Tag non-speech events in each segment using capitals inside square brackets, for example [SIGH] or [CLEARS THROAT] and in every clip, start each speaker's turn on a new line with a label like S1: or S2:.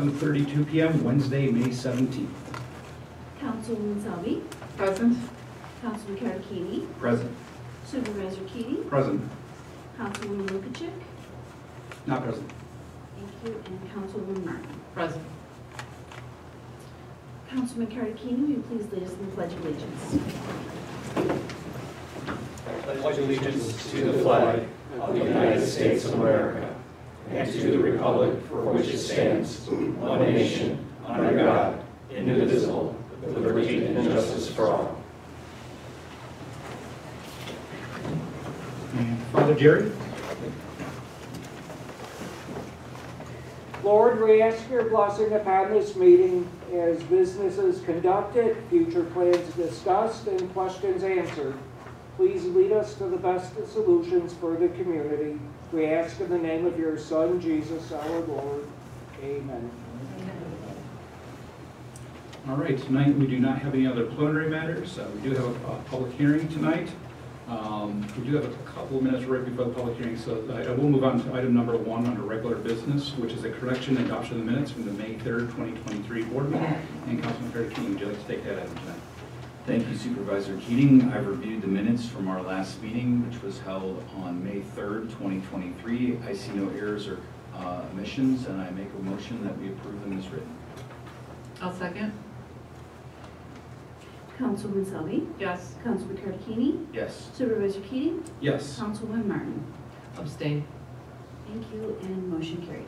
S1: 7:32 PM, Wednesday, May 17th.
S2: Councilwoman Salvi,
S3: Present.
S2: Councilman Karakini,
S1: Present.
S2: Supervisor Keating,
S1: Present.
S2: Councilwoman Lukacek,
S1: Not present.
S2: thank you, and Councilwoman Martin.
S3: Present.
S2: Councilman Karakini, will you please lead us in the Pledge of Allegiance?
S4: I pledge allegiance to the flag of the United States of America and to the republic for which it stands, one nation, under God, indivisible, with liberty and justice for all.
S1: Father Jerry?
S5: Lord, we ask your blessing upon this meeting as business is conducted, future plans discussed, and questions answered. Please lead us to the best solutions for the community. We ask in the name of your Son, Jesus our Lord. Amen.
S1: All right, tonight we do not have any other preliminary matters. Uh, We do have a a public hearing tonight. Um, We do have a couple of minutes right before the public hearing, so I I will move on to item number one under regular business, which is a correction and adoption of the minutes from the May 3rd, 2023 board meeting. And Councilman Karakini, would you like to take that item tonight?
S6: Thank you Supervisor Keating. I've reviewed the minutes from our last meeting, which was held on May 3rd, 2023. I see no errors or uh, omissions, and I make a motion that we approve them as written.
S3: I'll second.
S2: Councilman Salvi,
S3: Yes.
S2: Councilman Karakini,
S6: Yes.
S2: Supervisor Keating,
S1: Yes.
S2: Councilman Martin.
S3: Abstain.
S2: Thank you, and motion carried.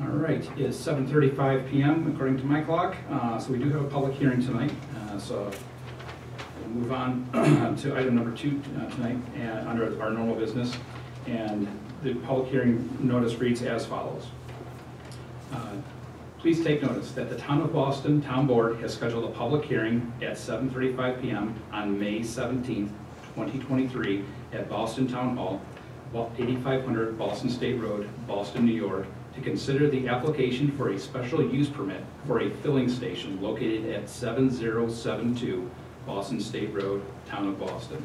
S1: All right, it's 7:35 PM according to my clock, uh, so we do have a public hearing tonight. Uh, So we'll move on [CLEARS THROAT] to item number two uh, tonight, and under our normal business. And the public hearing notice reads as follows. Uh, Please take notice that the Town of Boston Town Board has scheduled a public hearing at 7:35 PM on May 17th, 2023, at Boston Town Hall, 8500 Boston State Road, Boston, New York, to consider the application for a special use permit for a filling station located at 7072 Boston State Road, Town of Boston.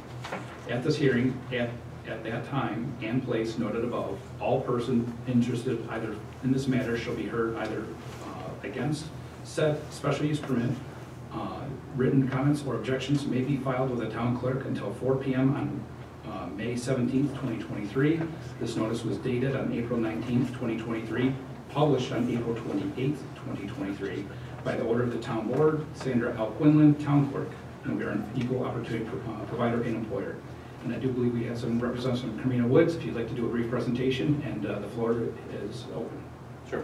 S1: At this hearing, at, at that time and place noted above, all person interested either in this matter shall be heard either uh, against said special use permit. Uh, Written comments or objections may be filed with the town clerk until 4 PM on uh, May 17th, 2023. This notice was dated on April 19th, 2023, published on April 28th, 2023, by the order of the town board, Sandra L. Quinlan, town clerk, and we are an equal opportunity pro- uh, provider and employer. And I do believe we have some representatives from Carmina Woods, if you'd like to do a brief presentation, and uh, the floor is open.
S4: Sure.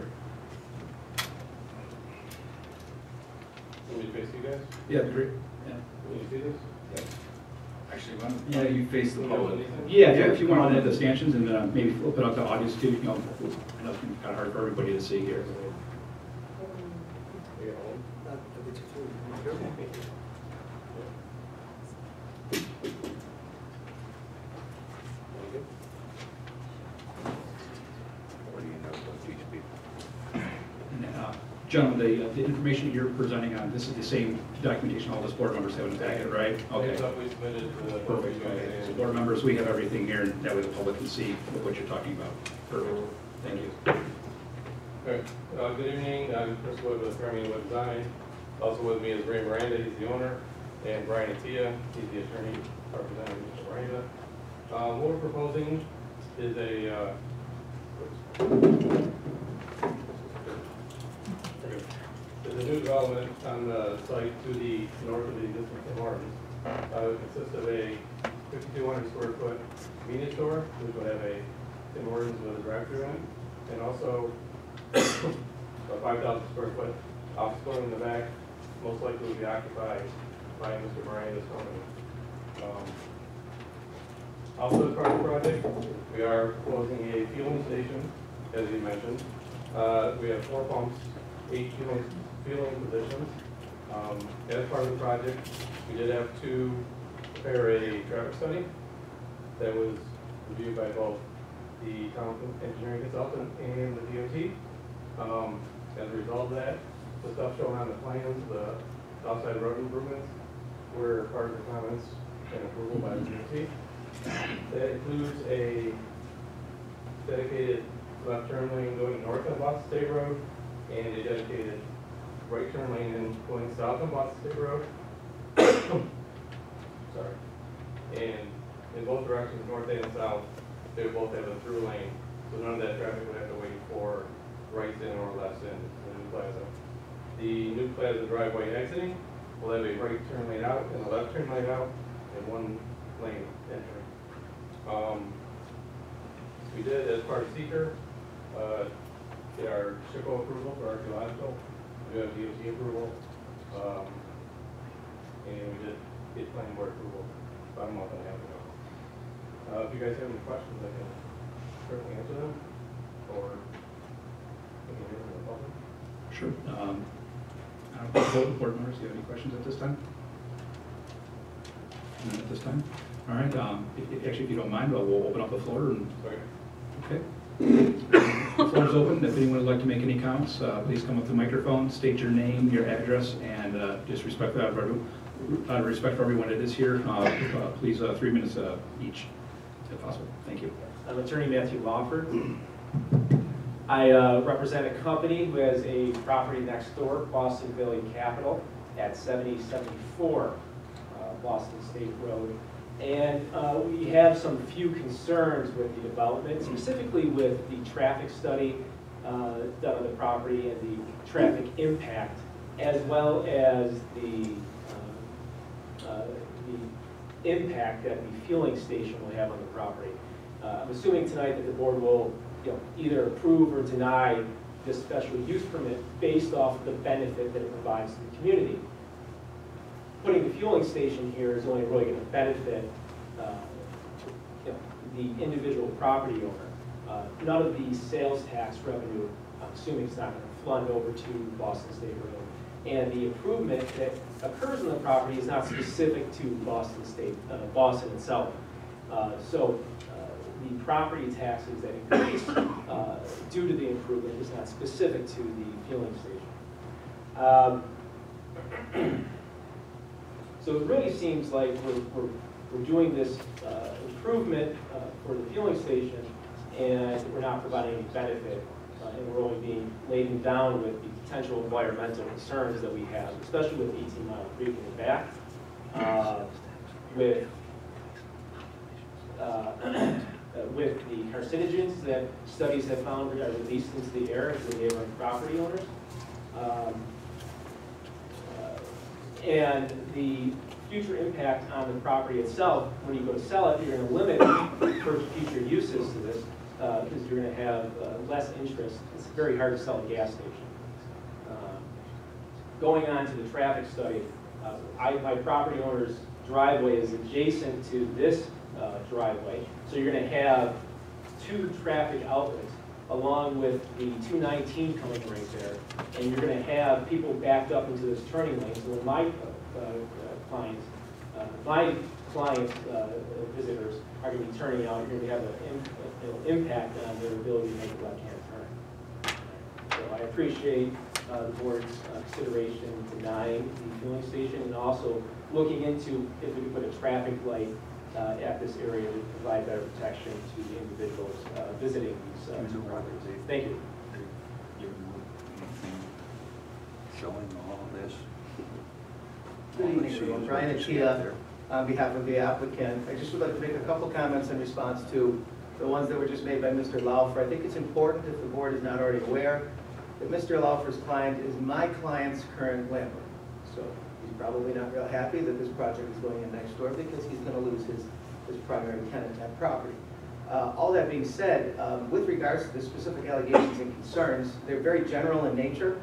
S4: Let me face you guys?
S1: Yeah, great. Yeah.
S4: Can you see this?
S6: Actually, why don't- yeah, you face the public.
S1: Yeah, if you- if you want to add the stanchions and uh, maybe open up the audience too, you know, I know it's kind of hard for everybody to see here.
S4: You got one? Thank you.
S1: And, uh, Gentlemen, the, uh, the information you're presenting on, this is the same documentation all those board members have in the packet, right? Okay.
S4: It's up, we submitted to the.
S1: Perfect, okay. So board members, we have everything here, and that way the public can see what you're talking about. Perfect, thank you.
S4: Alright, uh, good evening, I'm Chris Wood with Fermi Wood Design. Also with me is Ray Miranda, he's the owner, and Brian Atia. he's the attorney representing Mr. Miranda. Uh, what we're proposing is a, There's new development on the site to the north of the existing Hortons. Uh, it consists of a fifty-two hundred square foot convenience store, which will have a Tim Hortons with a drive-through in and also a five thousand square foot office building in the back, most likely will be occupied by Mr. Miranda's company. Um, Also, as part of the project, we are closing a fueling station, as you mentioned. Uh, we have four pumps, eight fueling, fueling positions. Um, as part of the project, we did have to prepare a traffic study that was reviewed by both the town engineering consultant and the DOT. Um, as a result of that, the stuff shown on the plans, the outside road improvements, were part of the comments and approval by the DOT. That includes a dedicated left turn lane going north of Boston State Road and a dedicated right turn lane in going south on Boston State Road. [COUGHS] Sorry. And in both directions, north and south, they would both have a through lane, so none of that traffic would have to wait for rights in or lefts in the new plaza. The new plaza driveway exiting will have a right turn lane out and a left turn lane out, and one lane entering. Um, we did, as part of SEQR, uh, get our SHPO approval for archaeological, we have DOT approval, um, and we did get planning board approval about a month and a half ago. Uh, if you guys have any questions, I can certainly answer them, or we can hear from the public.
S1: Sure. Um, I don't think board board members, do you have any questions at this time? None at this time? All right, um, if- if- actually, if you don't mind, we'll we'll open up the floor and,
S4: Sorry.
S1: okay. The floor is open. If anyone would like to make any comments, uh, please come up to the microphone, state your name, your address, and uh, just respect that, out of respect for everyone that is here. Uh, uh, Please, uh, three minutes uh, each, if possible. Thank you.
S7: I'm attorney Matthew Lawford. I uh, represent a company who has a property next door, Boston Billy Capital, at 7074 uh, Boston State Road. And uh, we have some few concerns with the development, specifically with the traffic study uh, done on the property and the traffic impact, as well as the um, uh, the impact that the fueling station will have on the property. Uh, I'm assuming tonight that the board will, you know, either approve or deny this special use permit based off the benefit that it provides to the community. Putting the fueling station here is only really going to benefit, uh, you know, the individual property owner. Uh, None of the sales tax revenue, I'm assuming it's not going to flood over to Boston State Road. And the improvement that occurs on the property is not specific to Boston State, uh, Boston itself. Uh, So uh, the property taxes that increase uh, due to the improvement is not specific to the fueling station. Um, [CLEARS THROAT] So it really seems like we're, we're, we're doing this uh, improvement uh, for the fueling station, and we're not providing any benefit, uh, and we're only being laden down with the potential environmental concerns that we have, especially with 18 Mile Creek in the back, uh, with, uh, [CLEARS THROAT] with the carcinogens that studies have found are released into the air to the neighboring property owners. Um, uh, And the future impact on the property itself, when you go to sell it, you're gonna limit for future uses to this, uh, because you're gonna have uh, less interest. It's very hard to sell a gas station. Um, Going on to the traffic study, uh, I, my property owner's driveway is adjacent to this uh, driveway, so you're gonna have two traffic outlets along with the 219 coming right there, and you're gonna have people backed up into this turning lane, so when my clients, my clients, uh, visitors are gonna be turning out, you're gonna have an impact on their ability to make a left-hand turn. So I appreciate uh, the board's uh, consideration denying the fueling station and also looking into if we could put a traffic light at this area to provide better protection to the individuals uh, visiting these uh, two properties. Thank you.
S8: Showing all of this.
S9: Good evening, everyone. Brian Atia, on behalf of the applicant. I just would like to make a couple comments in response to the ones that were just made by Mr. Laufer. I think it's important, if the board is not already aware, that Mr. Laufer's client is my client's current landlord. So he's probably not real happy that this project is going in next door because he's going to lose his, his primary tenant at property. Uh, All that being said, um, with regards to the specific allegations and concerns, they're very general in nature.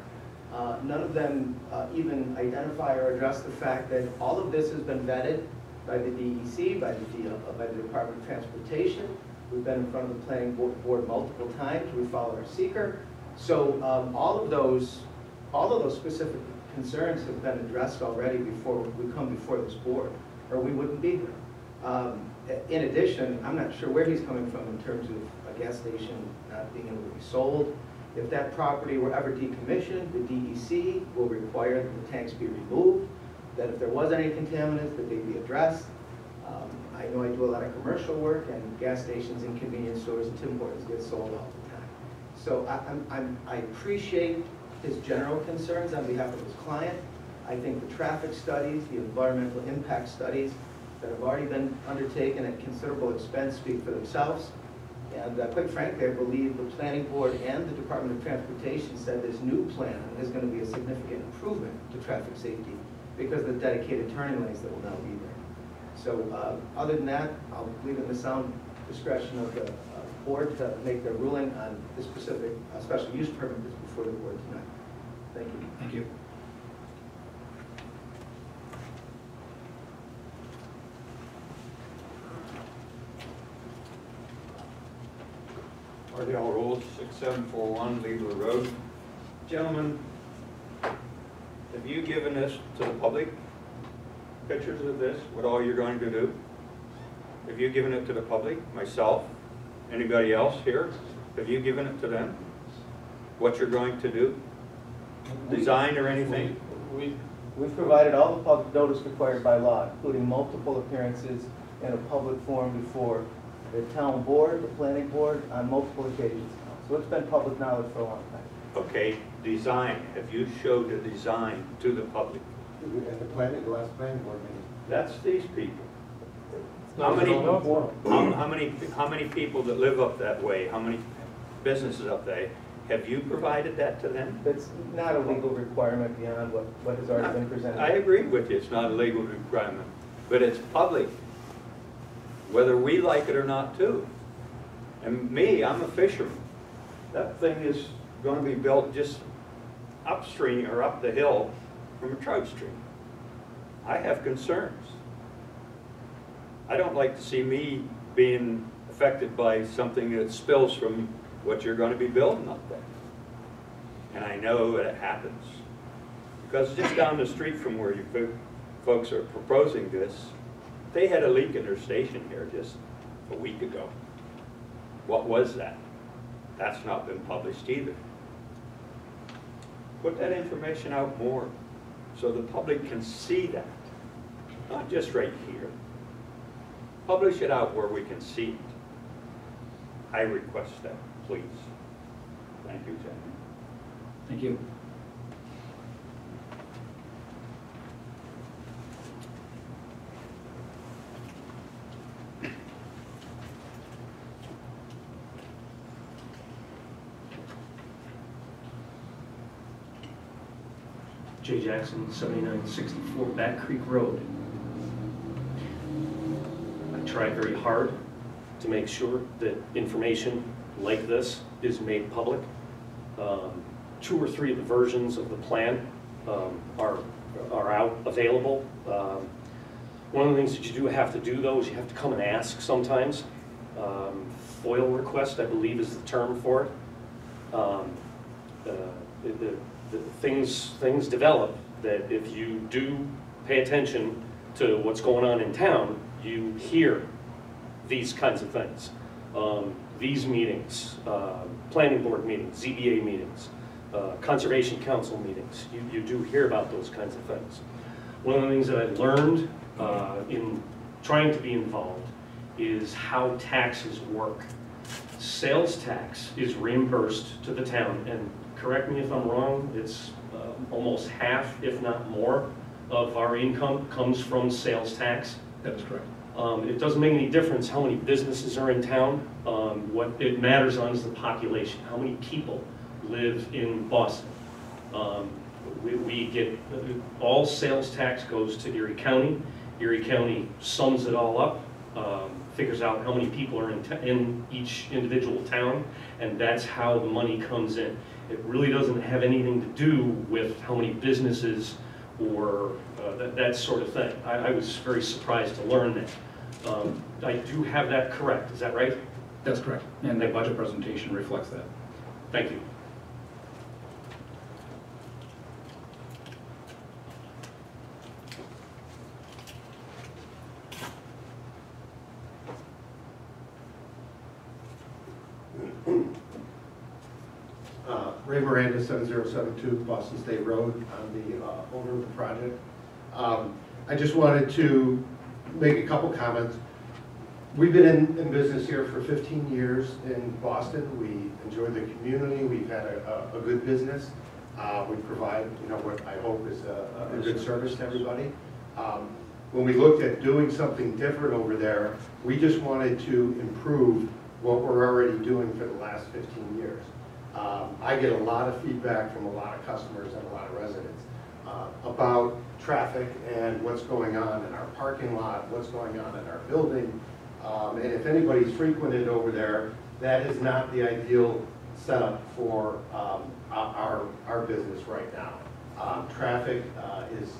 S9: Uh, None of them uh, even identify or address the fact that all of this has been vetted by the DEC, by the, D- uh, by the Department of Transportation. We've been in front of the planning Bo- board multiple times, we followed our SEQR. So um, all of those, all of those specific concerns have been addressed already before we come before this board, or we wouldn't be here. Um, In addition, I'm not sure where he's coming from in terms of a gas station not being able to be sold. If that property were ever decommissioned, the DEC will require that the tanks be removed, that if there was any contaminants, that they be addressed. Um, I know I do a lot of commercial work, and gas stations and convenience stores and Tim Hortons get sold all the time. So I, I'm- I'm, I appreciate his general concerns on behalf of his client. I think the traffic studies, the environmental impact studies that have already been undertaken at considerable expense speak for themselves. And uh, quite frankly, I believe the planning board and the Department of Transportation said this new plan is going to be a significant improvement to traffic safety because of the dedicated turning lanes that will now be there. So uh, other than that, I'll leave it in the sound discretion of the uh, board to make their ruling on this specific uh, special use permit that's before the board. Thank you.
S8: Ardell Rules, 6741 Lever Road. Gentlemen, have you given this to the public? Pictures of this, what all you're going to do? Have you given it to the public, myself, anybody else here? Have you given it to them? What you're going to do? Design or anything?
S9: We, we've provided all the public notice required by law, including multiple appearances in a public forum before the town board, the planning board, on multiple occasions. So it's been public knowledge for a long time.
S8: Okay, design, have you showed the design to the public?
S10: At the planning, the last planning board meeting.
S8: That's these people. How many, how, how many, how many people that live up that way, how many businesses up there, have you provided that to them?
S9: It's not a legal requirement beyond what, what has already been presented.
S8: I agree with you, it's not a legal requirement, but it's public, whether we like it or not too. And me, I'm a fisherman. That thing is gonna be built just upstream or up the hill from a trout stream. I have concerns. I don't like to see me being affected by something that spills from what you're gonna be building up there. And I know that it happens. Because just down the street from where you fo- folks are proposing this, they had a leak in their station here just a week ago. What was that? That's not been published either. Put that information out more so the public can see that, not just right here. Publish it out where we can see it. I request that, please. Thank you, gentlemen.
S1: Thank you.
S11: Jay Jackson, 7964 Back Creek Road. I tried very hard to make sure that information like this is made public. Um, Two or three of the versions of the plan um, are, are out, available. Um, One of the things that you do have to do though is you have to come and ask sometimes. Um, FOIL request, I believe is the term for it. Um, uh, the- the- the Things, things develop that if you do pay attention to what's going on in town, you hear these kinds of things. Um, These meetings, uh, planning board meetings, ZBA meetings, uh, conservation council meetings, you, you do hear about those kinds of things. One of the things that I learned uh, in trying to be involved is how taxes work. Sales tax is reimbursed to the town, and correct me if I'm wrong, it's uh, almost half, if not more, of our income comes from sales tax.
S1: That is correct.
S11: Um, It doesn't make any difference how many businesses are in town. Um, What it matters on is the population, how many people live in Boston. Um, We we get, all sales tax goes to Erie County. Erie County sums it all up, um, figures out how many people are in, in each individual town, and that's how the money comes in. It really doesn't have anything to do with how many businesses or uh, that, that sort of thing. I, I was very surprised to learn that. Um, I do have that correct, is that right?
S1: That's correct. And the budget presentation reflects that.
S11: Thank you.
S10: Uh, Ray Miranda, 7072 Boston State Road, I'm the uh, owner of the project. Um, I just wanted to make a couple comments. We've been in, in business here for 15 years in Boston. We enjoy the community, we've had a, a- a good business. Uh, We provide, you know, what I hope is a, a good service to everybody. Um, When we looked at doing something different over there, we just wanted to improve what we're already doing for the last 15 years. Um, I get a lot of feedback from a lot of customers and a lot of residents uh, about traffic and what's going on in our parking lot, what's going on in our building. Um, And if anybody's frequented over there, that is not the ideal setup for um, our, our business right now. Um, Traffic uh, is,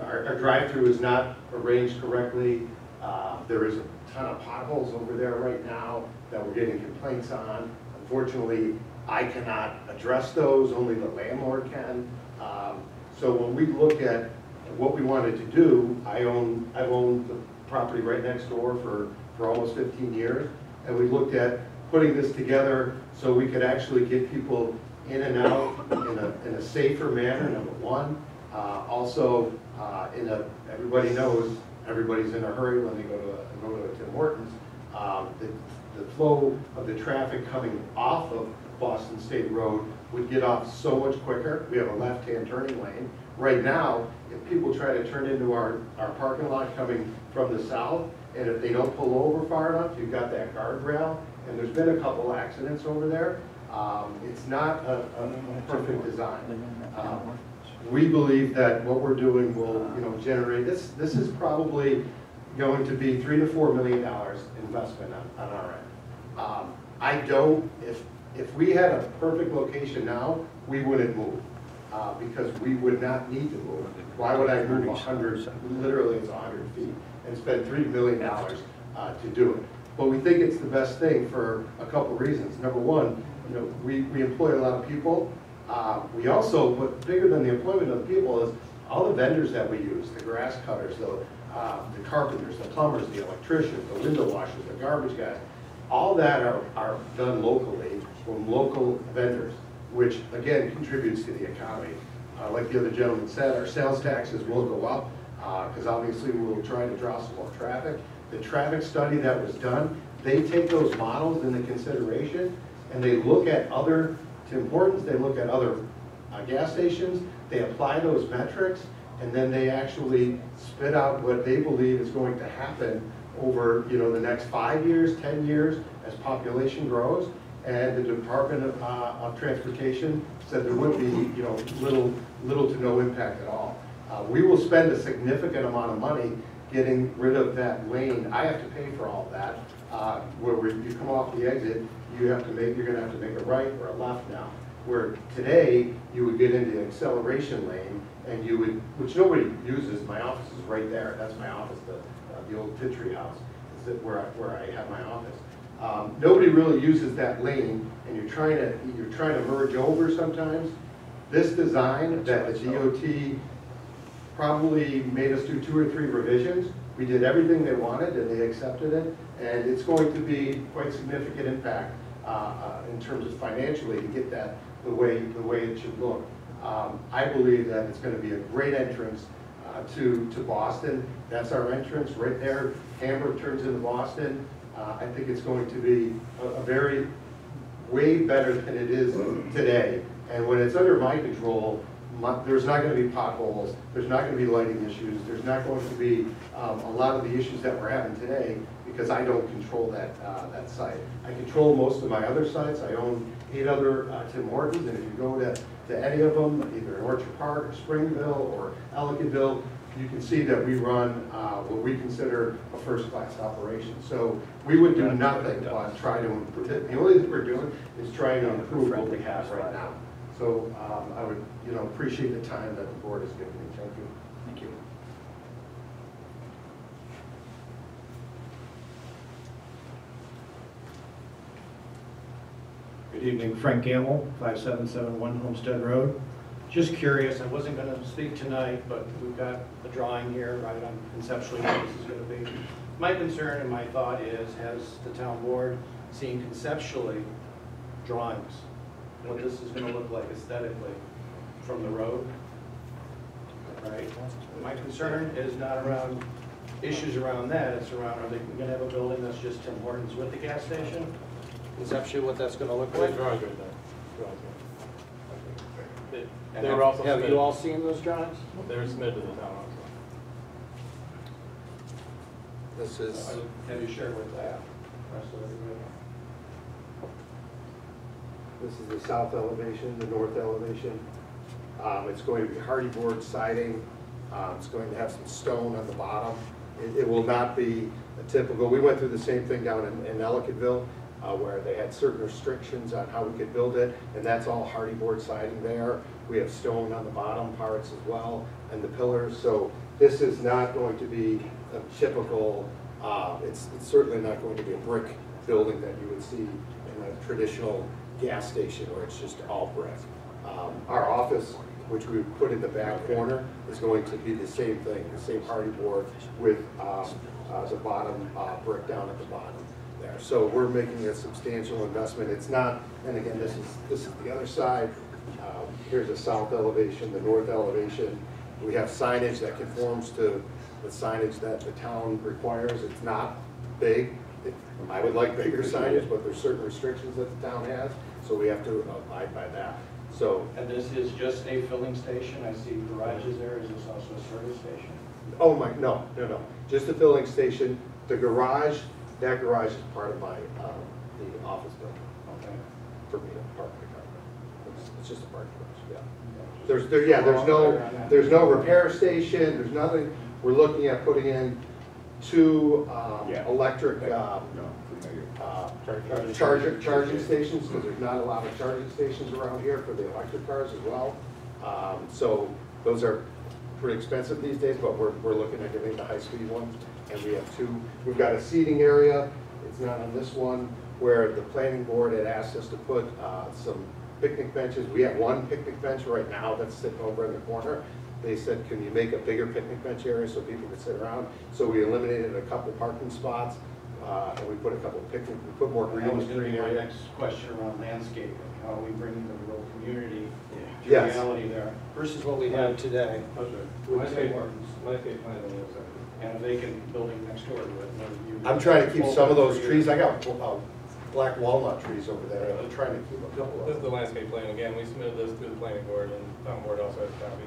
S10: our our drive-through is not arranged correctly. Uh, There is a ton of potholes over there right now that we're getting complaints on. Unfortunately, I cannot address those, only the landlord can. Um, So when we look at what we wanted to do, I own, I've owned the property right next door for, for almost 15 years. And we looked at putting this together so we could actually get people in and out in a, in a safer manner, number one. Uh, Also, uh, in a, everybody knows, everybody's in a hurry when they go to, a- go to a Tim Hortons. Um, The, the flow of the traffic coming off of Boston State Road would get off so much quicker. We have a left-hand turning lane. Right now, if people try to turn into our, our parking lot coming from the south, and if they don't pull over far enough, you've got that guardrail, and there's been a couple accidents over there. Um, It's not a, a perfect design. Um, We believe that what we're doing will, you know, generate, this, this is probably going to be three to four million dollars investment on, on our end. Um, I don't, if, if we had a perfect location now, we wouldn't move, uh, because we would not need to move. Why would I move hundred, literally it's hundred feet, and spend three million dollars, uh, to do it? But we think it's the best thing for a couple reasons. Number one, you know, we, we employ a lot of people. Uh, we also, but bigger than the employment of the people is all the vendors that we use, the grass cutters, the, uh, the carpenters, the plumbers, the electricians, the window washers, the garbage guys. All that are, are done locally from local vendors, which again contributes to the economy. Uh, like the other gentleman said, our sales taxes will go up, because obviously we'll try to draw some more traffic. The traffic study that was done, they take those models into consideration, and they look at other Tim Hortons, they look at other uh, gas stations, they apply those metrics, and then they actually spit out what they believe is going to happen over, you know, the next five years, 10 years, as population grows. And the Department of, uh, of Transportation said there would be, you know, little, little to no impact at all. Uh, We will spend a significant amount of money getting rid of that lane. I have to pay for all that. Uh, Where you come off the exit, you have to make, you're gonna have to make a right or a left now. Where today, you would get into the acceleration lane and you would, which nobody uses, my office is right there, that's my office, the, uh, the old Pitry House, is where I, where I have my office. Um, Nobody really uses that lane and you're trying to, you're trying to merge over sometimes. This design that the DOT probably made us do two or three revisions. We did everything they wanted and they accepted it. And it's going to be quite significant impact uh, uh, in terms of financially to get that the way, the way it should look. Um, I believe that it's going to be a great entrance uh, to, to Boston. That's our entrance right there. Hamburg turns into Boston. Uh, I think it's going to be a, a very, way better than it is today. And when it's under my control, my- there's not going to be potholes, there's not going to be lighting issues, there's not going to be um, a lot of the issues that we're having today because I don't control that, uh, that site. I control most of my other sites. I own eight other uh, Tim Hortons, and if you go to, to any of them, either in Orchard Park or Springville or Ellicottville, you can see that we run uh, what we consider a first-class operation. So we would do nothing but try to improve, it. the only thing we're doing is trying to improve what we have right now. So um, I would, you know, appreciate the time that the board has given me. Thank you.
S6: Thank you.
S12: Good evening, Frank Gamble, 5771 Homestead Road. Just curious, I wasn't going to speak tonight, but we've got a drawing here, right, on conceptually what this is going to be. My concern and my thought is, has the town board seen conceptually drawings, what this is going to look like aesthetically from the road? Right? My concern is not around issues around that, it's around, are they going to have a building that's just Tim Hortons with the gas station? Conceptually, what that's going to look like?
S4: Drawings right there. Drawings.
S5: And
S4: They were
S5: have-
S4: also
S5: Have
S4: submitted-
S5: you all seen those drawings?
S4: They were submitted to the town also.
S10: This is,
S12: Have you shared with that? rest of everybody?
S10: this is the south elevation, the north elevation. Um, it's going to be Hardie board siding. Um, it's going to have some stone on the bottom. It, it will not be a typical, we went through the same thing down in, in Ellicottville, uh, where they had certain restrictions on how we could build it, and that's all Hardie board siding there. We have stone on the bottom parts as well, and the pillars, so this is not going to be a typical, uh, it's, it's certainly not going to be a brick building that you would see in a traditional gas station where it's just all brick. Um, Our office, which we put in the back corner, is going to be the same thing, the same Hardie board with um, uh, the bottom uh, brick down at the bottom there. So we're making a substantial investment. It's not, and again, this is, this is the other side. Um, Here's the south elevation, the north elevation. We have signage that conforms to the signage that the town requires. It's not big. It- I would like bigger signage, but there's certain restrictions that the town has, so we have to abide by that. So,
S12: And this is just a filling station, I see garages there, is this also a service station?
S10: oh my, no, no, no, just a filling station. The garage, that garage is part of my, um, the office building,
S12: Okay.
S10: for me to park my car. It's- It's just a parking garage, yeah. There's, there, yeah, there's no, there's no repair station, there's nothing. We're looking at putting in two, um,
S8: Yeah.
S10: electric, um,
S8: No, familiar.
S10: uh, charger, charging stations, because there's not a lot of charging stations around here for the electric cars as well. Um, So those are pretty expensive these days, but we're, we're looking at getting the high-speed ones. And we have two, we've got a seating area, it's not on this one, where the planning board had asked us to put uh, some picnic benches. We have one picnic bench right now that's sitting over in the corner. They said, can you make a bigger picnic bench area so people could sit around? So we eliminated a couple parking spots, uh, and we put a couple picnic, we put more green
S12: That
S10: in
S12: was gonna be my next question around landscaping, how are we bringing the rural community to
S10: Yes.
S12: reality there versus what we have today with
S4: Landscape,
S12: Tim Hortons
S4: landscape plan on the other side.
S12: and a vacant building next door to it. no use.
S10: I'm trying to keep some of those trees, I got uh, black walnut trees over there, I'm trying to keep a couple of This
S4: is the
S10: them.
S4: landscape plan, again, we submitted this to the planning board, and town board also has a copy.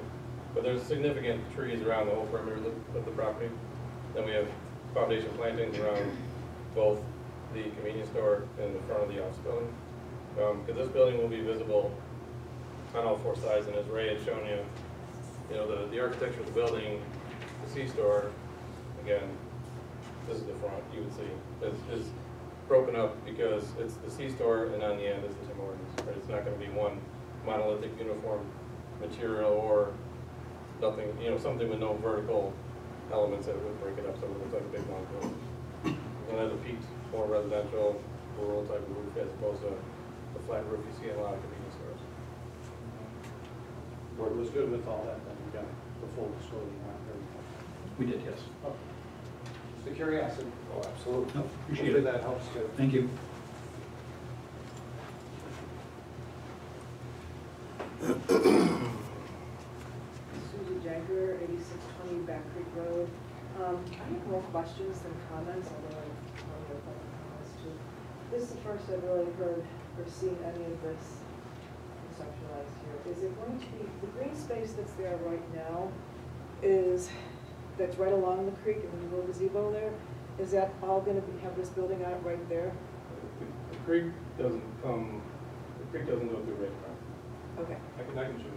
S4: But there's significant trees around the whole perimeter of the- of the property. Then we have foundation plantings around both the convenience store and the front of the office building. Um, because this building will be visible on all four sides, and as Ray had shown you, you know, the, the architecture of the building, the C-store, again, this is the front, you would see, is, is broken up because it's the C-store and on the end is the Tim Hortons, right? It's not gonna be one monolithic uniform material or nothing, you know, something with no vertical elements that would break it up so it looks like a big long building. And has a peaked, more residential, rural type of roof as opposed to the flat roof you see in a lot of convenience stores.
S12: Board was good with all that, then we got the full disclosure on everything.
S1: We did, yes.
S12: Just the curiosity.
S10: Oh, absolutely.
S1: No, Appreciate
S12: Hopefully
S1: it.
S12: that helps too.
S1: Thank you.
S2: Susie Jagger, eighty-six twenty Back Creek Road. Um, I have more questions than comments, although I want to have comments too. This is the first I've really heard or seen any of this conceptualized here. Is it going to be, the green space that's there right now is, that's right along the creek and the little gazebo there, is that all gonna be, have this building on it right there?
S4: The- The creek doesn't come, the creek doesn't go through Raycroft.
S2: Okay.
S4: I can, I can show you.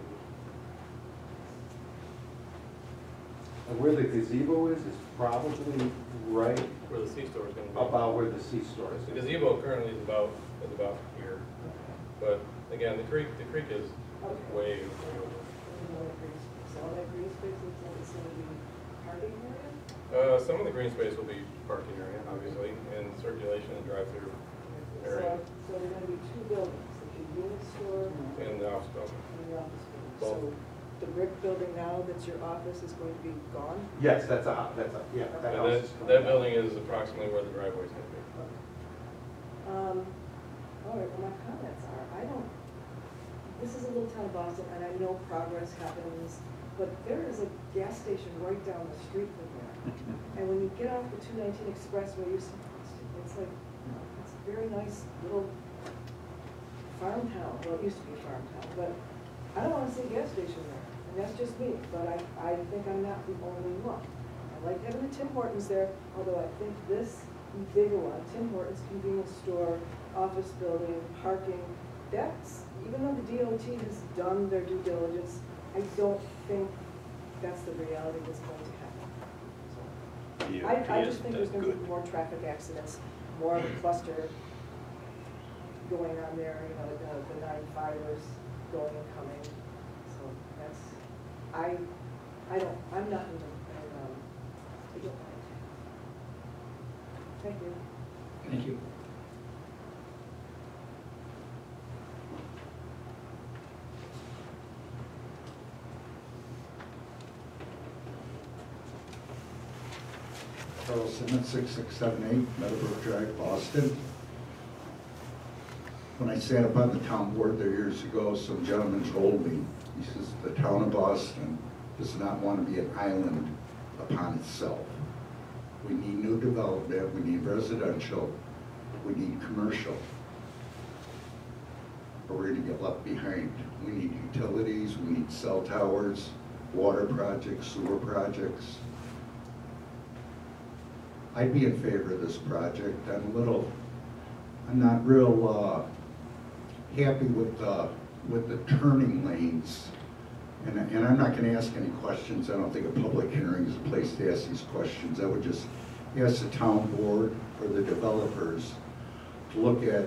S10: And where the gazebo is, is probably right
S4: Where the C-store is gonna be.
S10: about where the C-store is.
S4: The gazebo currently is about, is about here, but again, the creek, the creek is
S2: Okay.
S4: way, way over.
S2: All that green space, all that green space looks like it's gonna be parking area?
S4: Uh, some of the green space will be parking area, obviously, and circulation and drive-through area,
S2: So, so there are gonna be two buildings, the convenience store
S4: and the office building.
S2: and the office building.
S4: Both.
S2: So the brick building now that's your office is going to be gone?
S10: Yes, that's a, that's a, yeah, that
S4: And
S10: house
S4: that,
S10: is
S4: that building is approximately where the driveway is gonna be.
S2: Um, all right, well, my comments are, I don't, this is a little town of Boston, and I know progress happens, but there is a gas station right down the street from there. And when you get off the two nineteen expressway, you see, it's like, it's a very nice little farm town, well, it used to be a farm town, but I don't wanna see a gas station there, and that's just me, but I, I think I'm not the only one. I like having the Tim Hortons there, although I think this bigger one, Tim Hortons convenience store, office building, parking, that's, even though the DOT has done their due diligence, I don't think that's the reality that's going to. So, I, I just think there's gonna be more traffic accidents, more of a cluster going on there, you know, the, the nine fibers going and coming. So that's, I, I don't, I'm not in the, in, um, I don't mind. Thank you.
S1: Thank you.
S13: Charles Simmons, 6678 Meadowbrook Drive, Boston. When I sat up on the town board there years ago, some gentleman told me, he says, the town of Boston does not want to be an island upon itself. We need new development, we need residential, we need commercial. Or we're gonna get left behind. We need utilities, we need cell towers, water projects, sewer projects. I'd be in favor of this project. I'm a little, I'm not real, uh, happy with, uh, with the turning lanes. And, and I'm not gonna ask any questions. I don't think a public hearing is a place to ask these questions. I would just ask the town board or the developers to look at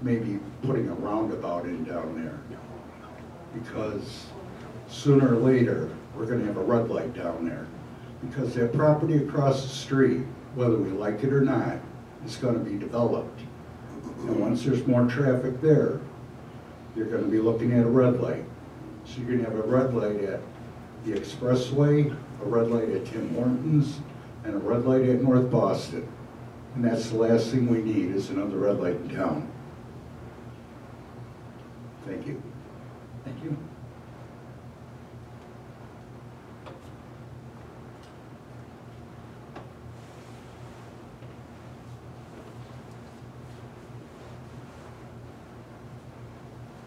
S13: maybe putting a roundabout in down there. Because sooner or later, we're gonna have a red light down there. Because that property across the street, whether we like it or not, is gonna be developed. And once there's more traffic there, you're gonna be looking at a red light. So you're gonna have a red light at the expressway, a red light at Tim Hortons, and a red light at North Boston. And that's the last thing we need, is another red light in town. Thank you.
S1: Thank you.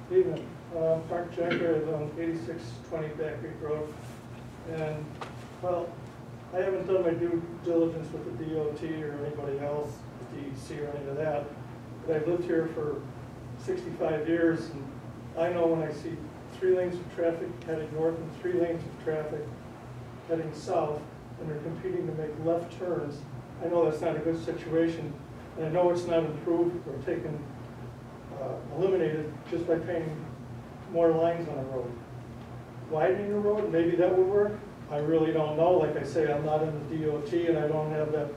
S14: Evening, uh, Mark Jenker is on eighty-six twenty Back Creek Road. And, well, I haven't done my due diligence with the DOT or anybody else, the DEC or any of that. But I've lived here for sixty-five years and I know when I see three lanes of traffic heading north and three lanes of traffic heading south and they're competing to make left turns, I know that's not a good situation. And I know it's not improved or taken uh, eliminated just by painting more lines on the road. Widening the road, maybe that would work. I really don't know. Like I say, I'm not in the DOT and I don't have that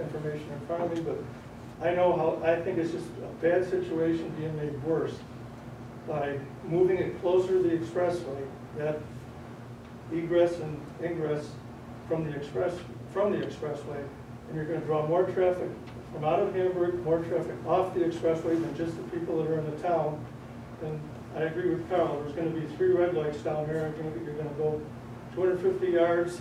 S14: information in front of me, but I know how, I think it's just a bad situation being made worse by moving it closer to the expressway, that egress and ingress from the express, from the expressway, and you're gonna draw more traffic from out of Hamburg, more traffic off the expressway than just the people that are in the town. And I agree with Carl, there's gonna be three red lights down and you're gonna- you're go two hundred and fifty yards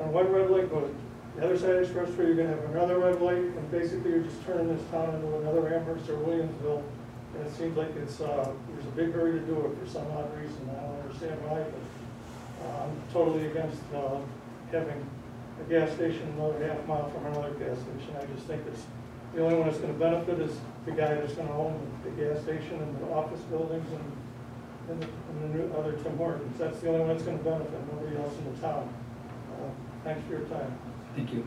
S14: on one red light, go to the other side of the expressway, you're gonna have another red light, and basically you're just turning this town into another Amherst or Williamsville. And it seems like it's, uh, there's a big hurry to do it for some odd reason, I don't understand why, but uh, I'm totally against, uh, having a gas station another half mile from another gas station. I just think it's, the only one that's gonna benefit is the guy that's gonna own the gas station and the office buildings and, and the, and the new other Tim Hortons. That's the only one that's gonna benefit, nobody else in the town. Uh, Thanks for your time.
S1: Thank you.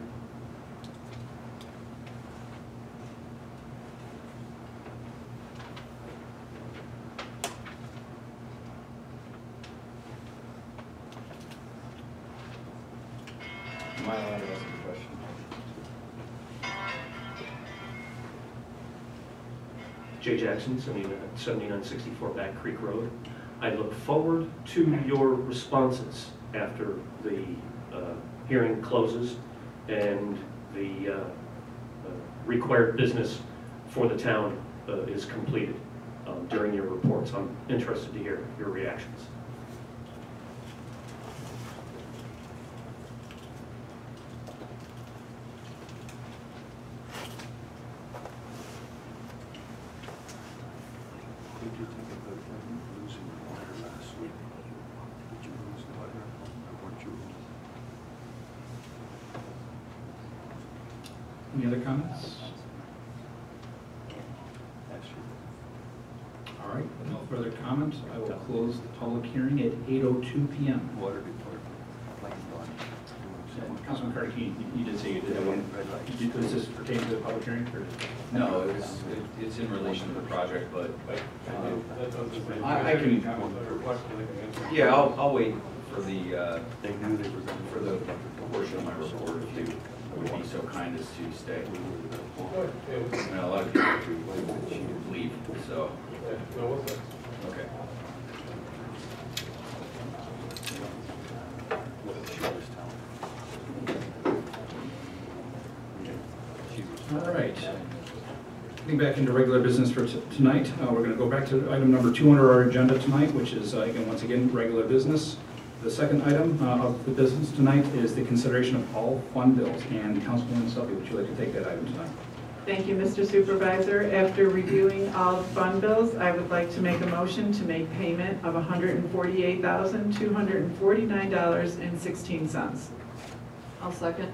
S11: Jay Jackson, 7964 Back Creek Road. I look forward to your responses after the uh, hearing closes and the uh, uh, required business for the town uh, is completed um, during your reports. I'm interested to hear your reactions.
S13: Did you think about losing water last
S1: Any other comments? All right, with no further comments, I will close the public hearing at 8:02 PM.
S8: Water report.
S1: Councilman Carnegie, you did say you did have one. Did- Does this pertain to the public hearing or?
S6: No, it's, it- it's in relation to the project, but,
S4: But
S6: um,
S4: I was just saying.
S6: I- I
S4: If there's any
S6: can-
S4: comments or questions, I can answer.
S6: yeah, I'll, I'll wait for the, uh, for the portion of my report if you would be so kind as to stay.
S4: Go ahead. Yeah, we-
S6: I mean, a lot of people leave, so,
S4: yeah, no, what's that?
S6: okay.
S1: All right. Getting back into regular business for t- tonight, uh, we're going to go back to item number two under our agenda tonight, which is, uh, again, once again, regular business. The second item uh, of the business tonight is the consideration of all fund bills. And Councilwoman Selby, would you like to take that item tonight?
S3: Thank you, Mr. Supervisor. After reviewing all the fund bills, I would like to make a motion to make payment of $148,249.16.
S15: I'll second.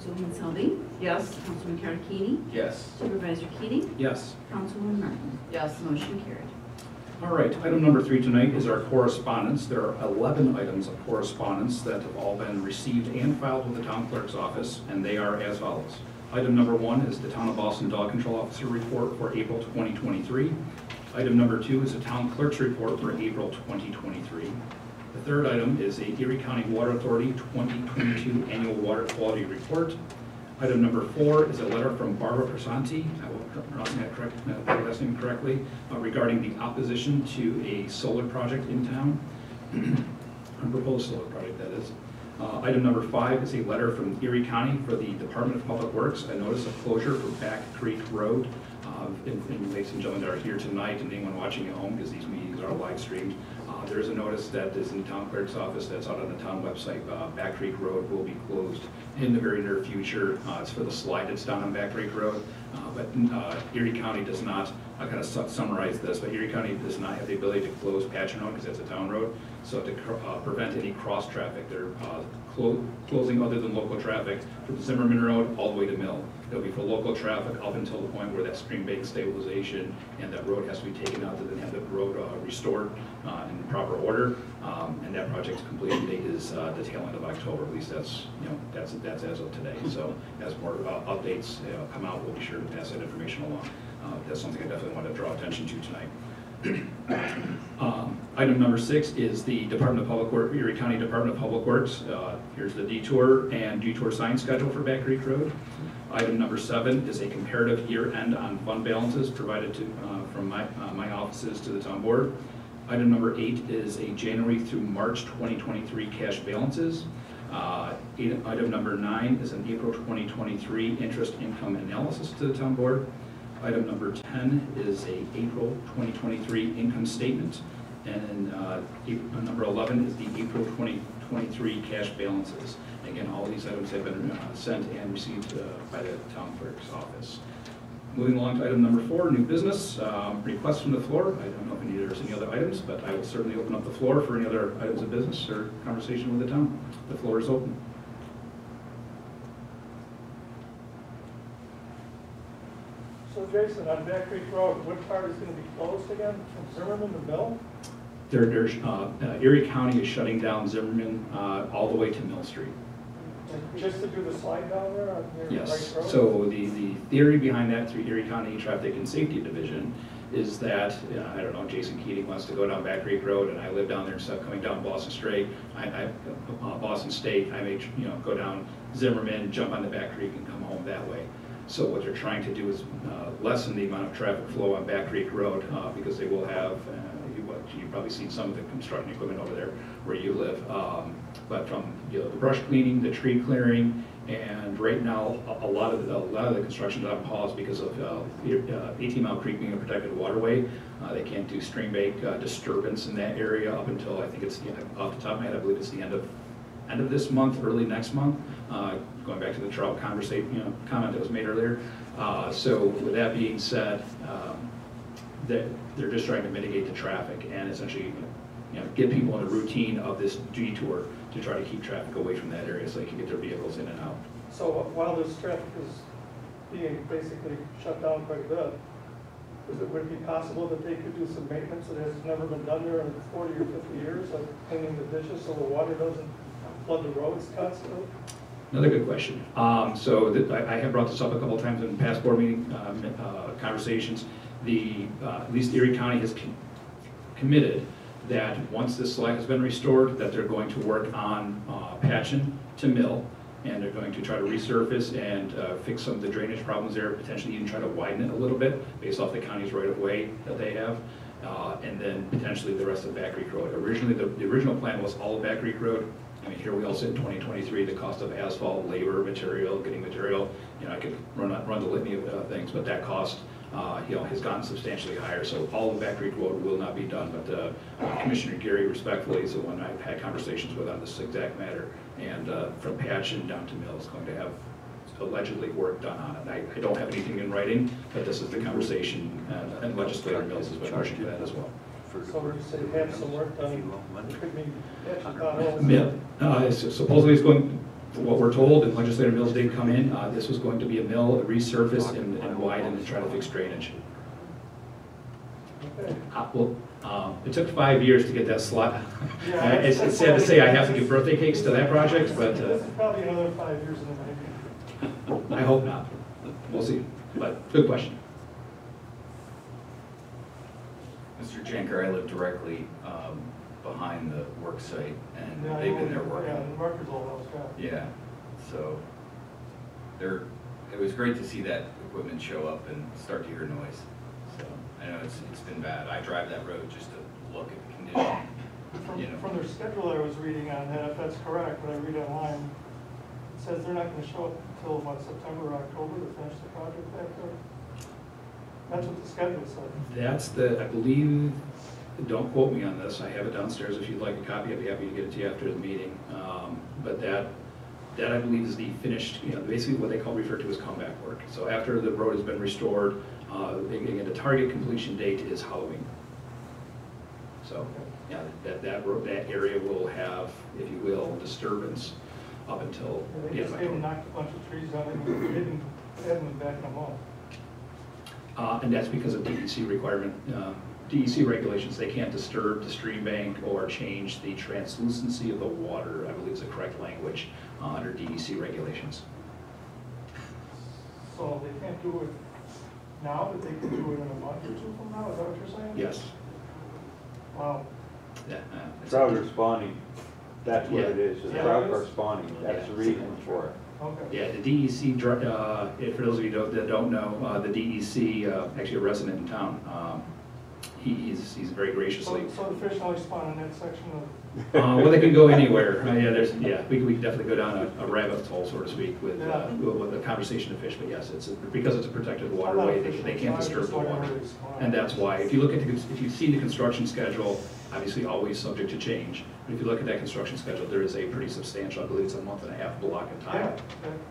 S16: Councilwoman Selby,
S3: Yes?
S16: Councilman Karakini,
S6: Yes.
S16: Supervisor Keating,
S1: Yes.
S16: Councilwoman Martin.
S3: Yes.
S16: Motion carried.
S1: All right, item number three tonight is our correspondence. There are 11 items of correspondence that have all been received and filed with the town clerk's office, and they are as follows. Item number one is the Town of Boston Dog Control Officer Report for April 2023. Item number two is the Town Clerk's Report for April 2023. The third item is a Erie County Water Authority 2022 Annual Water Quality Report. Item number four is a letter from Barbara Persanti, I will pronounce that last name correctly, uh, regarding the opposition to a solar project in town. [CLEARS THROAT] A proposed solar project, that is. Uh, Item number five is a letter from Erie County for the Department of Public Works, a notice of closure for Back Creek Road. Uh, And and ladies and gentlemen that are here tonight, and anyone watching at home, because these meetings are live streamed, there is a notice that is in the town clerk's office that's out on the town website. Uh, Back Creek Road will be closed in the very near future. Uh, It's for the slide that's down on Back Creek Road. Uh, But uh, Erie County does not, I kind of summarize this, but Erie County does not have the ability to close Patchen Road because that's a town road. So to uh, prevent any cross-traffic, they're uh, clo- closing other than local traffic from Zimmerman Road all the way to Mill. It'll be for local traffic up until the point where that stream bank stabilization and that road has to be taken out to then have the road uh, restored uh, in proper order. Um, And that project's completion date is uh, the tail end of October, at least that's, you know, that's, that's as of today. So as more uh, updates uh, come out, we'll be sure to pass that information along. Uh, That's something I definitely want to draw attention to tonight. Um, Item number six is the Department of Public Works, Erie County Department of Public Works. Uh, Here's the detour and detour sign schedule for Back Creek Road. Item number seven is a comparative year-end on fund balances provided to, uh, from my, uh, my offices to the town board. Item number eight is a January through March 2023 cash balances. Uh, Item number nine is an April 2023 interest income analysis to the town board. Item number 10 is a April 2023 income statement. And uh, uh, number 11 is the April 2023 cash balances. Again, all these items have been uh, sent and received uh, by the town clerk's office. Moving along to item number four, new business, um, requests from the floor. I don't know if any- there's any other items, but I will certainly open up the floor for any other items of business or conversation with the town. The floor is open.
S14: So Jason, on Back Creek Road, what part is gonna be closed again, from Zimmerman to Mill?
S1: There, there's, uh, uh, Erie County is shutting down Zimmerman uh, all the way to Mill Street.
S14: Just to do the slide down there on your
S1: Yes,
S14: Road?
S1: so the, the theory behind that through Erie County Traffic and Safety Division is that, uh, I don't know, Jason Keating wants to go down Back Creek Road, and I live down there instead of coming down Boston Straight, I, I, uh, Boston State, I may, you know, go down Zimmerman, jump on the Back Creek and come home that way. So what they're trying to do is uh, lessen the amount of traffic flow on Back Creek Road, uh, because they will have, uh, you, what, you've probably seen some of the construction equipment over there where you live. Um, But from, you know, the brush cleaning, the tree clearing, and right now, a, lot of, the- a lot of the on pause because of uh, uh, 18 Mile Creek being a protected waterway. Uh, They can't do stream bank uh, disturbance in that area up until, I think it's, you know, off the top of my head, I believe it's the end of, end of this month, early next month. Uh, Going back to the trout conversation, you know, comment that was made earlier. Uh, So with that being said, um, that they're just trying to mitigate the traffic and essentially, you know, get people in a routine of this detour to try to keep traffic away from that area so they can get their vehicles in and out.
S14: So while this traffic is being basically shut down quite a bit, is it, would it be possible that they could do some maintenance that has never been done there in forty or fifty years, like cleaning the dishes so the water doesn't flood the roads?
S1: Another good question. Um, So th- I I have brought this up a couple of times in past board meeting um, uh, conversations. The, uh, at least Erie County has com- committed that once this slack has been restored, that they're going to work on uh, Patchen to Mill, and they're going to try to resurface and uh, fix some of the drainage problems there, potentially even try to widen it a little bit based off the county's right-of-way that they have, uh, and then potentially the rest of Back Creek Road. Originally, the the original plan was all Back Creek Road, I mean, here we all sit in 2023, the cost of asphalt, labor, material, getting material, you know, I could run, run the litany of uh, things, but that cost, uh, you know, has gotten substantially higher. So all of Back Creek Road will not be done, but uh, Commissioner Geary respectfully is the one I've had conversations with on this exact matter. And uh, from Patchen down to Mill is going to have allegedly work done on it. I, I don't have anything in writing, but this is the conversation, and- and legislator Mills has been pushing for that as well.
S14: So you say have some work done, it could be patched potholes?
S1: Mill, uh, it's- supposedly it's going, from what we're told, and legislator Mills did come in, uh, this was going to be a mill, resurface and and widen and try to fix drainage.
S14: Okay.
S1: Uh, Well, um, it took five years to get that slot.
S14: Yeah,
S1: Uh, [LAUGHS] It's it's sad to say I have to give birthday cakes to that project, but
S14: This
S1: uh,
S14: is probably another five years in the making.
S1: I hope not. We'll see. But good question.
S6: Mr. Janker, I live directly um, behind the work site, and
S14: Yeah,
S6: they've been there working.
S14: Yeah, in Rutgers old house, yeah.
S6: Yeah, so there, it was great to see that equipment show up and start to hear noise. So I know it's, it's been bad. I drive that road just to look at the condition, you know.
S14: From, from their schedule I was reading on that, if that's correct, what I read online, it says they're not gonna show up until, what, September or October to finish the project back there? That's what the schedule said.
S1: That's the, I believe, don't quote me on this, I have it downstairs, if you'd like a copy, I'd be happy to get it to you after the meeting. Um, But that, that I believe is the finished, you know, basically what they call, refer to as comeback work. So after the road has been restored, uh, again, the target completion date is Halloween. So, yeah, that, that road, that area will have, if you will, disturbance up until
S14: And
S1: the
S14: They
S1: end
S14: just
S1: of
S14: came and
S1: October.
S14: knocked a bunch of trees down and didn't, hadn't been back in a month.
S1: Uh, And that's because of DEC requirement, uh, DEC regulations, they can't disturb the stream bank or change the translucency of the water, I believe is the correct language, uh, under DEC regulations.
S14: So they can't do it now, but they can do it in a month or two from now, is that what you're saying?
S1: Yes.
S14: Wow.
S1: Yeah, uh,
S8: Trout are spawning, that's what it is, the
S14: Yeah.
S8: trout are spawning, that's the reason for it.
S14: Okay.
S1: Yeah, the DEC, uh, for those of you that don't know, uh, the DEC, uh, actually a resident in town, um, he- he's he's very graciously
S14: So, so the fish only spawn in that section of,
S1: Uh, well, they can go anywhere. Uh, yeah, there's, yeah, we, we can definitely go down a, a rabbit hole, so to speak, with, uh, with with the conversation of fish, but yes, it's, a- because it's a protected waterway, they, they can't disturb the water. And that's why, if you look at the, if you've seen the construction schedule, obviously always subject to change, if you look at that construction schedule, there is a pretty substantial, I believe it's a month and a half block in
S14: yeah,
S1: time.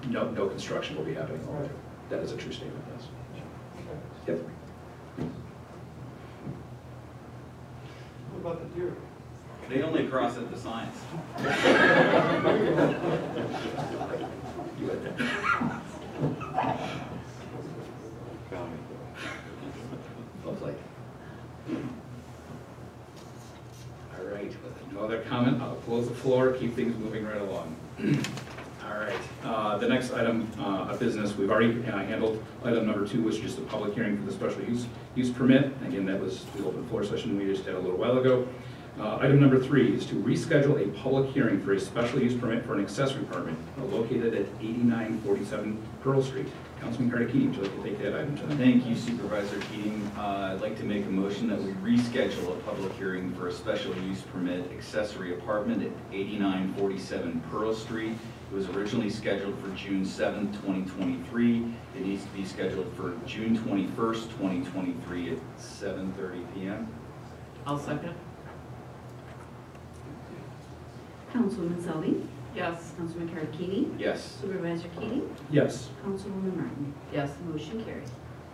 S1: No, no construction will be happening over
S14: Right.
S1: there. That is a true statement, yes.
S14: okay.
S1: Yep.
S14: What about the deer?
S6: They only cross at the signs.
S1: You got that. Lovely. All right, with no other comment, I'll close the floor, keep things moving right along. [CLEARS THROAT] All right, uh, the next item uh, of business, we've already uh, handled item number two, which is just a public hearing for the special use, use permit. Again, that was the open floor session we just had a little while ago. Uh, Item number three is to reschedule a public hearing for a special use permit for an accessory apartment located at 8947 Pearl Street. Councilman Carnegie, would you like to take that item tonight?
S6: Thank you Supervisor Keating. Uh, I'd like to make a motion that we reschedule a public hearing for a special use permit accessory apartment at 8947 Pearl Street. It was originally scheduled for June 7th, 2023. It needs to be scheduled for June 21st, 2023 at 7:30 PM.
S3: I'll second.
S16: Councilwoman Selby?
S3: Yes.
S16: Councilman Carnegie?
S6: Yes.
S16: Supervisor Keating?
S1: Yes.
S16: Councilwoman Martin?
S3: Yes.
S16: Motion carries.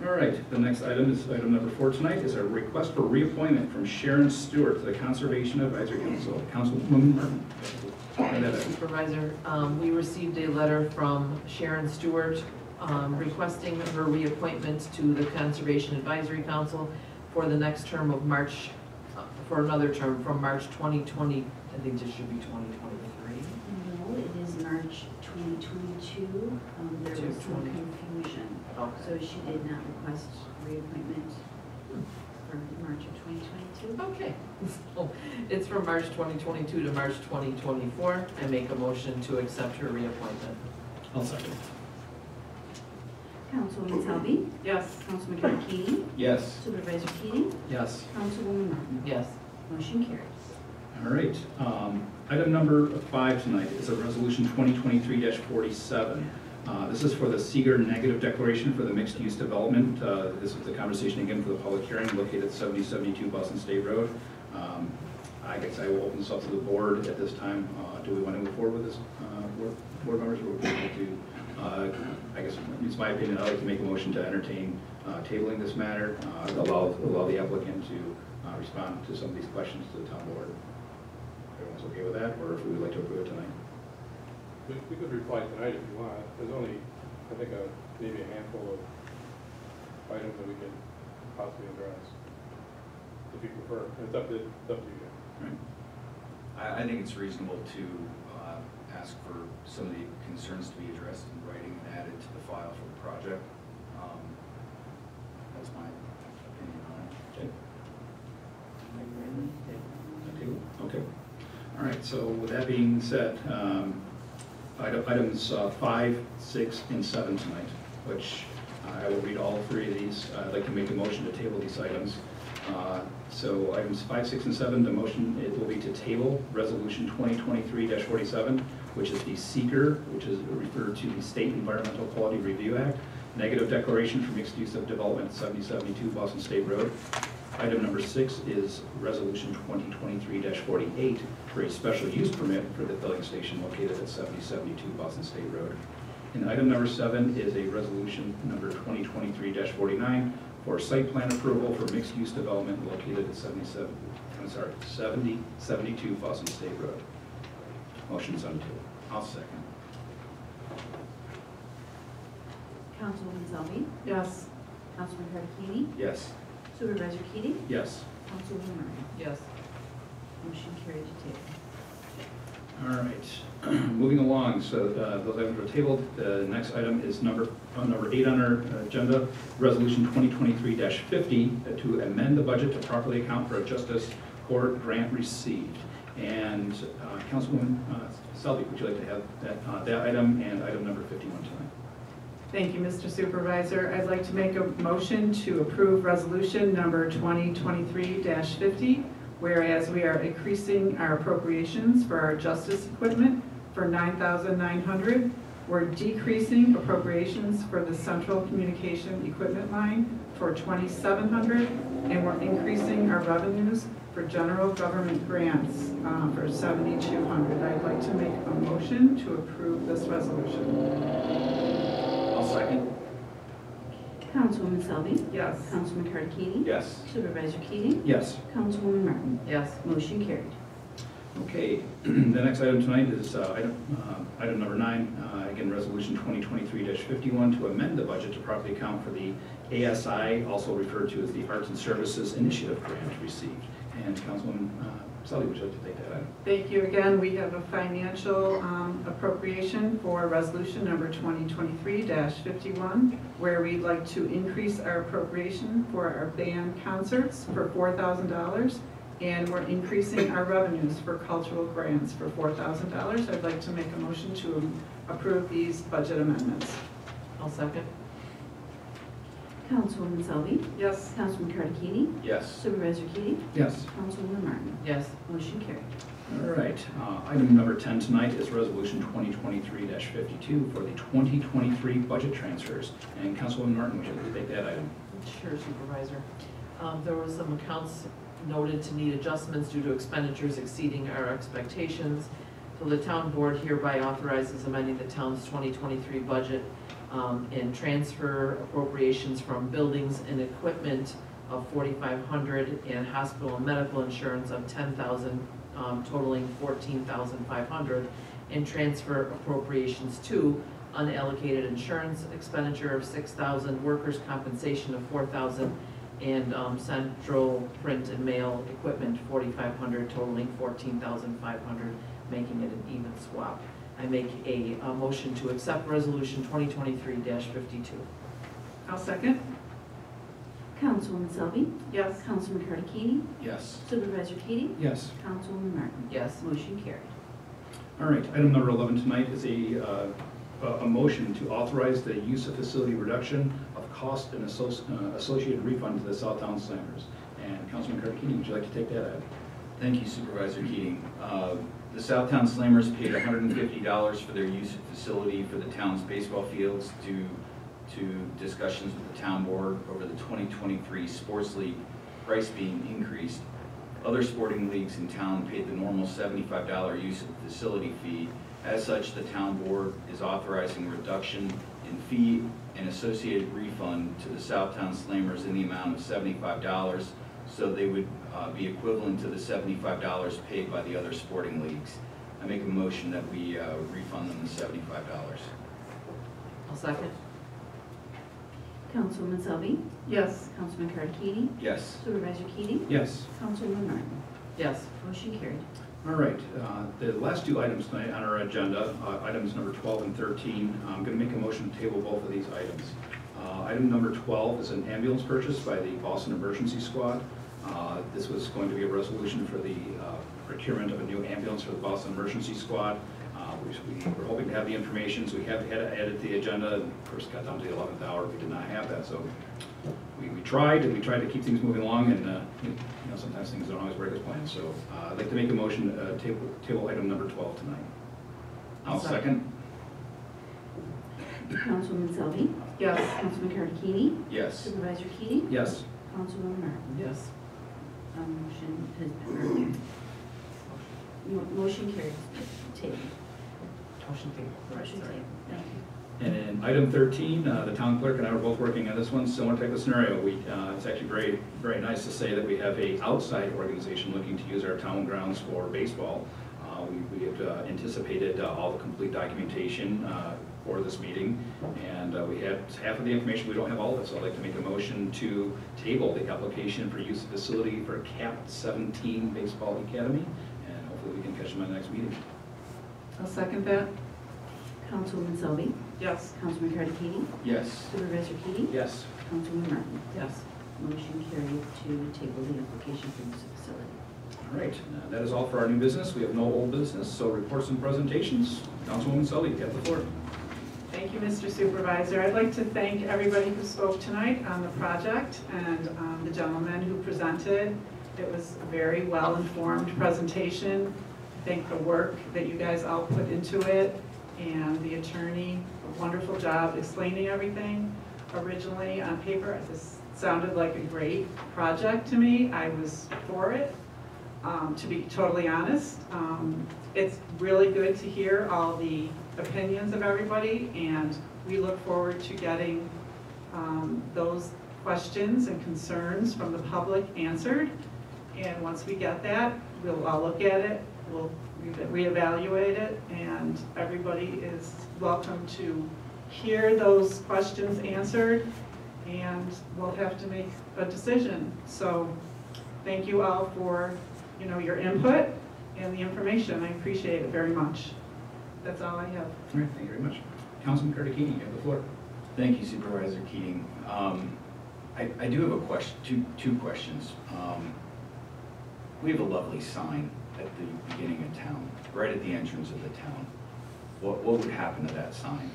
S1: All right, the next item is, item number four tonight, is a request for reappointment from Sharon Stewart to the Conservation Advisory Council. Councilwoman Martin. And that item.
S15: Supervisor, um, we received a letter from Sharon Stewart um, requesting her reappointment to the Conservation Advisory Council for the next term of March, uh, for another term from March 2020, I think this should be 2023.
S16: No, it is March 2022. Um, There was some
S15: 20.
S16: confusion.
S15: Okay.
S16: So she did not request reappointment for March of 2022.
S15: Okay, [LAUGHS] so it's from March 2022 to March 2024. I make a motion to accept her reappointment.
S1: I'll second.
S16: Councilwoman Selby,
S3: Yes.
S16: Councilman Tarantini,
S6: Yes.
S16: Supervisor Keating,
S1: Yes.
S16: Councilwoman Martin.
S15: Yes.
S16: Motion carries.
S1: All right, um, item number five tonight is a resolution 2023-47. Uh, This is for the SEQR negative declaration for the mixed-use development. Uh, This is the conversation again for the public hearing located at 7072 Boston State Road. Um, I guess I will open this up to the board at this time. Uh, Do we want to move forward with this, uh, board- board members, or would we like to, uh, I guess, it's my opinion, I'd like to make a motion to entertain uh, tabling this matter, allow allow the applicant to respond to some of these questions to the town board. Everyone's okay with that, or if we would like to approve it tonight?
S4: We, we could reply tonight if you want. There's only, I think, a, maybe a handful of items that we could possibly address. If you prefer, it's up to, it's up to you.
S1: Right.
S6: I, I think it's reasonable to uh, ask for some of the concerns to be addressed in writing and added to the file for the project. Um, That's my opinion on it.
S1: Okay. Okay. All right, so with that being said, um, items uh, five, six, and seven tonight, which I will read all three of these. I'd like to make a motion to table these items. Uh, So items five, six, and seven, the motion, it will be to table Resolution 2023-47, which is the SEQR, which is referred to the State Environmental Quality Review Act, negative declaration for mixed use of development at 7072 Boston State Road. Item number six is Resolution 2023-48 for a special use permit for the filling station located at 7072 Boston State Road. And item number seven is a resolution number 2023-49 for site plan approval for mixed-use development located at 77, I'm sorry, 7072 Boston State Road. Motion's on the table. I'll second.
S16: Councilwoman Selby,
S3: Yes.
S16: Councilman Tarantini,
S1: Yes.
S16: Supervisor Keating,
S1: Yes.
S16: Councilwoman Martin.
S15: Yes.
S16: Motion carried to table.
S1: All right, [CLEARS THROAT] moving along, so uh, those items are tabled. The next item is number, uh, number eight on our agenda, Resolution 2023-50, uh, to amend the budget to properly account for a justice court grant received. And uh, Councilwoman uh, Selby, would you like to have that, uh, that item and item number 51 tonight?
S3: Thank you, Mr. Supervisor. I'd like to make a motion to approve resolution number 2023-50, whereas we are increasing our appropriations for our justice equipment for 9,900. We're decreasing appropriations for the central communication equipment line for 2,700, and we're increasing our revenues for general government grants uh, for 7,200. I'd like to make a motion to approve this resolution.
S6: I'll second.
S16: Councilwoman Selby,
S3: Yes.
S16: Councilman Tarantini,
S6: Yes.
S16: Supervisor Keating,
S1: Yes.
S16: Councilwoman Martin.
S15: Yes.
S16: Motion carried.
S1: Okay, [CLEARS THROAT] the next item tonight is uh, item uh, item number nine, uh, again, Resolution 2023-51, to amend the budget to properly account for the ASI, also referred to as the Arts and Services Initiative Grant received. And Councilwoman Selby, would you like to take that item?
S3: Thank you again. We have a financial um, appropriation for resolution number 2023-51, where we'd like to increase our appropriation for our band concerts for $4,000, and we're increasing our revenues for cultural grants for $4,000. I'd like to make a motion to approve these budget amendments.
S15: I'll second.
S16: Councilwoman Selby,
S3: Yes.
S16: Councilman Tarantini,
S6: Yes.
S16: Supervisor Keating,
S1: Yes.
S16: Councilwoman Martin.
S15: Yes.
S16: Motion carried.
S1: All right, uh, item number 10 tonight is Resolution 2023-52 for the 2023 budget transfers. And Councilwoman Martin, would you like to take that item?
S15: Sure, Supervisor. Um, There were some accounts noted to need adjustments due to expenditures exceeding our expectations. So the town board hereby authorizes amending the town's 2023 budget um, and transfer appropriations from buildings and equipment of forty-five hundred and hospital and medical insurance of ten thousand, um, totaling fourteen thousand five hundred, and transfer appropriations to unallocated insurance expenditure of six thousand, workers' compensation of four thousand, and um, central print and mail equipment, forty-five hundred, totaling fourteen thousand five hundred, making it an even swap. I make a, a motion to accept resolution twenty twenty-three fifty-two.
S3: I'll second.
S16: Councilwoman Selby,
S3: Yes.
S16: Councilman Kartikini,
S6: Yes.
S16: Supervisor Keating,
S1: Yes.
S16: Councilwoman Martin.
S15: Yes.
S16: Motion carried.
S1: All right, item number 11 tonight is a, uh, a a motion to authorize the use of facility reduction of cost and associ- uh, associated refund to the Southtown Slammers. And Councilman Kartikini, would you like to take that, Ed?
S6: Thank you Supervisor Keating. Uh, The Southtown Slammers paid $150 for their use of facility for the town's baseball fields due to discussions with the town board over the 2023 sports league price being increased. Other sporting leagues in town paid the normal $75 use of facility fee. As such, the town board is authorizing reduction in fee and associated refund to the Southtown Slammers in the amount of $75 so they would uh, be equivalent to the seventy-five dollars paid by the other sporting leagues. I make a motion that we uh, refund them the seventy-five dollars.
S15: I'll second.
S16: Councilwoman Selby,
S3: Yes.
S16: Councilman Kartikini,
S6: Yes.
S16: Supervisor Keating,
S1: Yes.
S16: Councilman Martin.
S15: Yes.
S16: Motion carried.
S1: All right, uh, the last two items tonight on our agenda, uh, items number 12 and 13, I'm going to make a motion to table both of these items. Uh, Item number 12 is an ambulance purchase by the Boston Emergency Squad. Uh, This was going to be a resolution for the uh, procurement of a new ambulance for the Boston Emergency Squad. Uh, We we were hoping to have the information, so we had had to edit the agenda, and of course, got down to the 11th hour, we did not have that, so we we tried, and we tried to keep things moving along, and, uh, you know, sometimes things don't always work as planned, so uh, I'd like to make a motion, uh, table table item number 12 tonight.
S6: I'll second.
S16: Councilwoman Selby,
S3: Yes.
S16: Councilman Kartikini,
S6: Yes.
S16: Supervisor Keating,
S1: Yes.
S16: Councilwoman Martin.
S15: Yes.
S16: Um, Motion has been, Mo- motion carried. Table.
S15: Motion tabled. Right,
S16: Motion
S15: sorry.
S16: table. Thank you.
S1: And then item 13, uh, the town clerk and I were both working on this one, similar type of scenario. We, uh, it's actually very, very nice to say that we have a outside organization looking to use our town grounds for baseball. Uh, We we had uh, anticipated uh, all the complete documentation uh, for this meeting, and uh, we had half of the information, we don't have all of it, so I'd like to make a motion to table the application for use of facility for CAP 17 Baseball Academy, and hopefully we can catch them at the next meeting.
S3: I'll second that.
S16: Councilwoman Selby,
S3: Yes.
S16: Councilman Kartikini,
S6: Yes.
S16: Supervisor Keating,
S1: Yes.
S16: Councilwoman Martin.
S15: Yes.
S16: Motion carried to table the application for use of facility.
S1: All right, uh, that is all for our new business. We have no old business, so reports and presentations. Councilwoman Selby, you have the floor.
S3: Thank you, Mr. Supervisor. I'd like to thank everybody who spoke tonight on the project and um, the gentleman who presented. It was a very well-informed presentation. I think the work that you guys all put into it and the attorney, a wonderful job explaining everything. Originally on paper, this sounded like a great project to me. I was for it, um, to be totally honest. Um, It's really good to hear all the opinions of everybody, and we look forward to getting um, those questions and concerns from the public answered. And once we get that, we'll all look at it, we'll re- reevaluate it, and everybody is welcome to hear those questions answered, and we'll have to make a decision. So thank you all for, you know, your input and the information. I appreciate it very much. That's all I have.
S1: All right, thank you very much. Councilman Kartikini, you have the floor.
S6: Thank you Supervisor Keating. Um, I, I do have a question, two, two questions. Um, We have a lovely sign at the beginning of town, right at the entrance of the town. What, what would happen to that sign?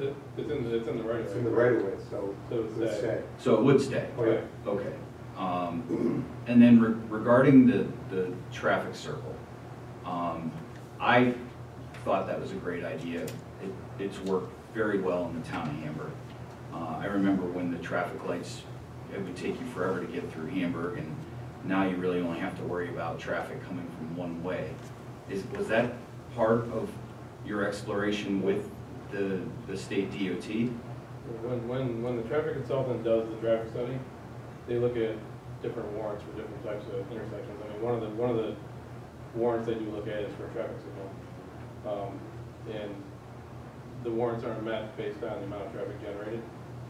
S4: It- It's in, the- it's in the right of way.
S10: It's in the right of way, so
S4: So it's
S10: let's
S4: that-
S10: say.
S6: So it would stay?
S10: Oh, yeah.
S6: Okay. Um, And then re- regarding the, the traffic circle, um, I thought that was a great idea. It, it's worked very well in the town of Hamburg. Uh, I remember when the traffic lights, it would take you forever to get through Hamburg, and now you really only have to worry about traffic coming from one way. Is, was that part of your exploration with the, the state DOT?
S4: When, when, when the traffic consultant does the traffic study, they look at different warrants for different types of intersections. I mean, one of the, one of the warrants they do look at is for a traffic signal. Um, and the warrants aren't met based on the amount of traffic generated.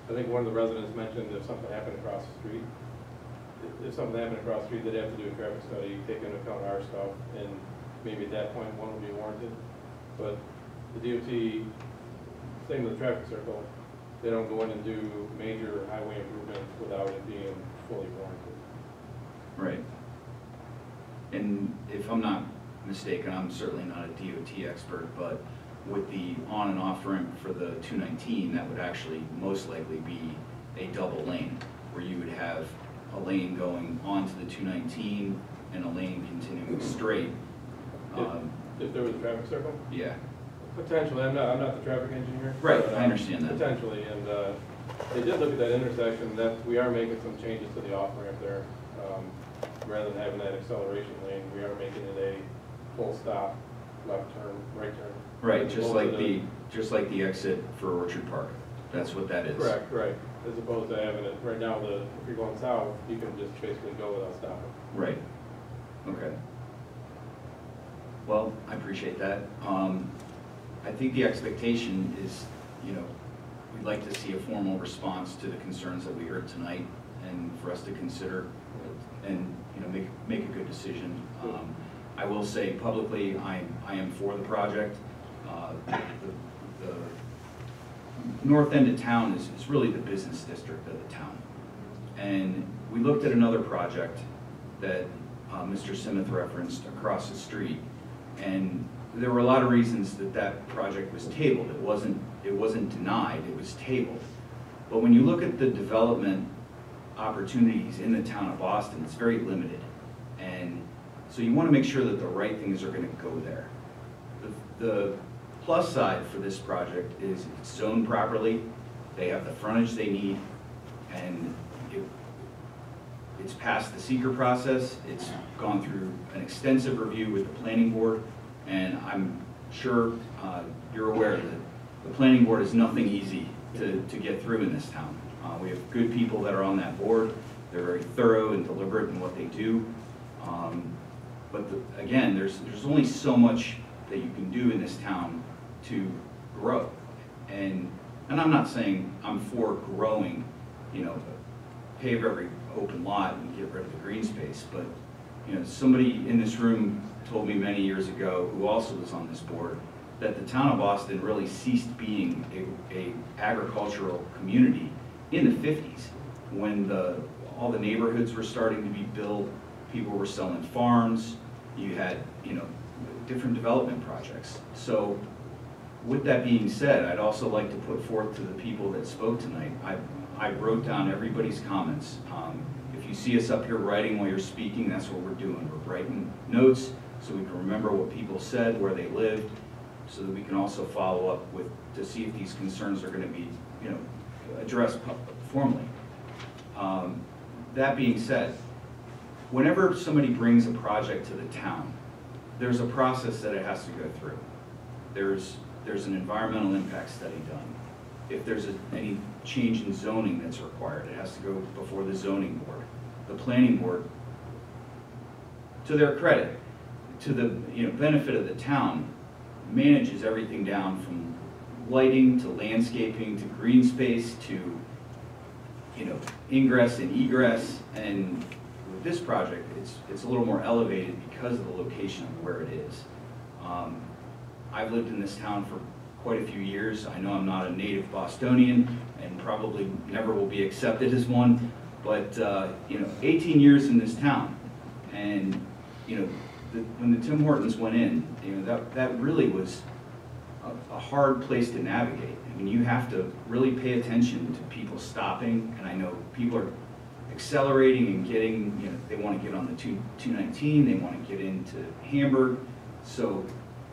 S4: I think one of the residents mentioned if something happened across the street, if- if something happened across the street, they'd have to do a traffic study, take into account our stuff, and maybe at that point, one would be warranted. But the DOT, same with the traffic circle, they don't go in and do major highway improvements without it being fully warranted.
S6: Right. And if I'm not mistaken, I'm certainly not a DOT expert, but with the on and off ramp for the 219, that would actually most likely be a double lane, where you would have a lane going onto the 219 and a lane continuing straight. Um,
S4: If there was a traffic circle?
S6: Yeah,
S4: Potentially, I'm not, I'm not the traffic engineer.
S6: Right,
S4: but,
S6: I
S4: uh,
S6: understand that.
S4: Potentially, and, uh, they did look at that intersection, that, we are making some changes to the off ramp there. Um, Rather than having that acceleration lane, we are making it a full stop, left turn, right turn.
S6: right,
S4: As
S6: just
S4: opposed
S6: like
S4: to
S6: the, just like the exit for Orchard Park. That's what that is.
S4: Correct, right, as opposed to having it, right now, the, if you're going south, you can just basically go without stopping.
S6: Right, okay. Well, I appreciate that. Um, I think the expectation is, you know, we'd like to see a formal response to the concerns that we heard tonight and for us to consider and, you know, make, make a good decision. Um, I will say publicly, I, I am for the project. Uh, the- The north end of town is, is really the business district of the town. And we looked at another project that uh, Mr. Simeth referenced across the street. And there were a lot of reasons that that project was tabled. It wasn't, it wasn't denied, it was tabled. But when you look at the development opportunities in the town of Boston, it's very limited. And so you want to make sure that the right things are going to go there. The- The plus side for this project is it's zoned properly, they have the frontage they need, and it it's passed the SEQR process, it's gone through an extensive review with the planning board, and I'm sure uh, you're aware that the planning board is nothing easy to, to get through in this town. Uh, We have good people that are on that board, they're very thorough and deliberate in what they do. Um, But the- again, there's, there's only so much that you can do in this town to grow. And, and I'm not saying I'm for growing, you know, pave every open lot and get rid of the green space, but, you know, somebody in this room told me many years ago, who also was on this board, that the town of Boston really ceased being a, a agricultural community in the fifties, when the, all the neighborhoods were starting to be built, people were selling farms, you had, you know, different development projects. So with that being said, I'd also like to put forth to the people that spoke tonight, I, I wrote down everybody's comments. Um, If you see us up here writing while you're speaking, that's what we're doing. We're writing notes so we can remember what people said, where they lived, so that we can also follow up with, to see if these concerns are gonna be, you know, addressed formally. Um, That being said, whenever somebody brings a project to the town, there's a process that it has to go through. There's, there's an environmental impact study done. If there's a- any change in zoning that's required, it has to go before the zoning board. The planning board, to their credit, to the, you know, benefit of the town, manages everything down from lighting to landscaping to green space to, you know, ingress and egress. And with this project, it's, it's a little more elevated because of the location of where it is. Um, I've lived in this town for quite a few years. I know I'm not a native Bostonian and probably never will be accepted as one, but, uh, you know, 18 years in this town. And, you know, the- when the Tim Hortons went in, you know, that, that really was a, a hard place to navigate. I mean, you have to really pay attention to people stopping, and I know people are accelerating and getting, you know, they want to get on the two, 219, they want to get into Hamburg. So,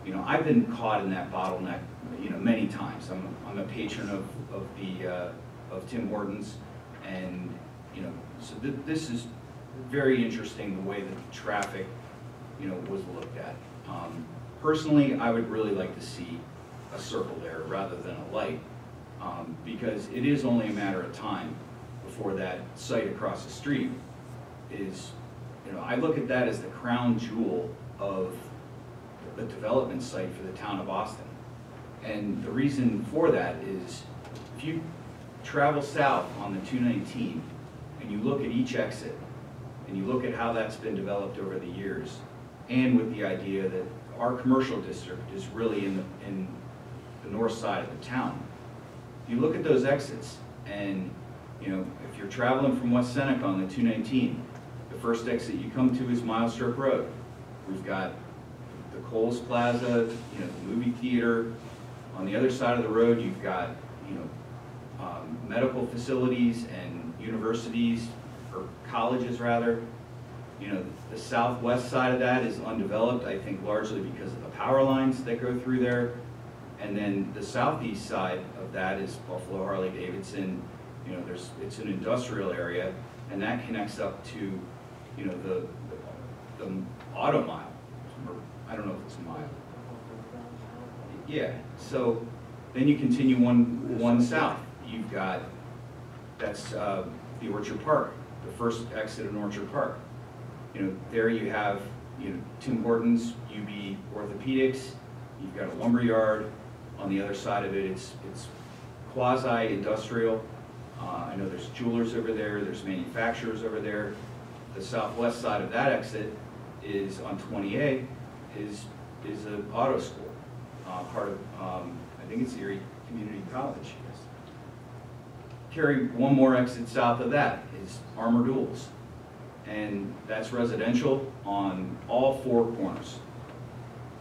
S6: you know, I've been caught in that bottleneck, you know, many times. I'm, I'm a patron of, of the, uh, of Tim Hortons, and, you know, so th- this is very interesting, the way that the traffic, you know, was looked at. Um, Personally, I would really like to see a circle there rather than a light, um, because it is only a matter of time before that site across the street is, you know, I look at that as the crown jewel of the development site for the town of Boston. And the reason for that is, if you travel south on the 219 and you look at each exit, and you look at how that's been developed over the years, and with the idea that our commercial district is really in the, in the north side of the town, you look at those exits, and, you know, if you're traveling from West Seneca on the 219, the first exit you come to is Milestrip Road. We've got the Coles Plaza, you know, the movie theater. On the other side of the road, you've got, you know, um, medical facilities and universities, or colleges rather. You know, the southwest side of that is undeveloped, I think largely because of the power lines that go through there. And then the southeast side of that is Buffalo Harley Davidson, you know, there's, it's an industrial area, and that connects up to, you know, the, the auto mile, or, I don't know if it's a mile. Yeah, so then you continue one, one south, you've got, that's, uh, the Orchard Park, the first exit in Orchard Park. You know, there you have, you know, Tim Hortons, UB Orthopedics, you've got a lumber yard. On the other side of it, it's, it's quasi-industrial. Uh, I know there's jewelers over there, there's manufacturers over there. The southwest side of that exit is on 28, is, is an auto school, uh, part of, um, I think it's Erie Community College. yes. Carry one more exit south of that is Armor Duells. And that's residential on all four corners.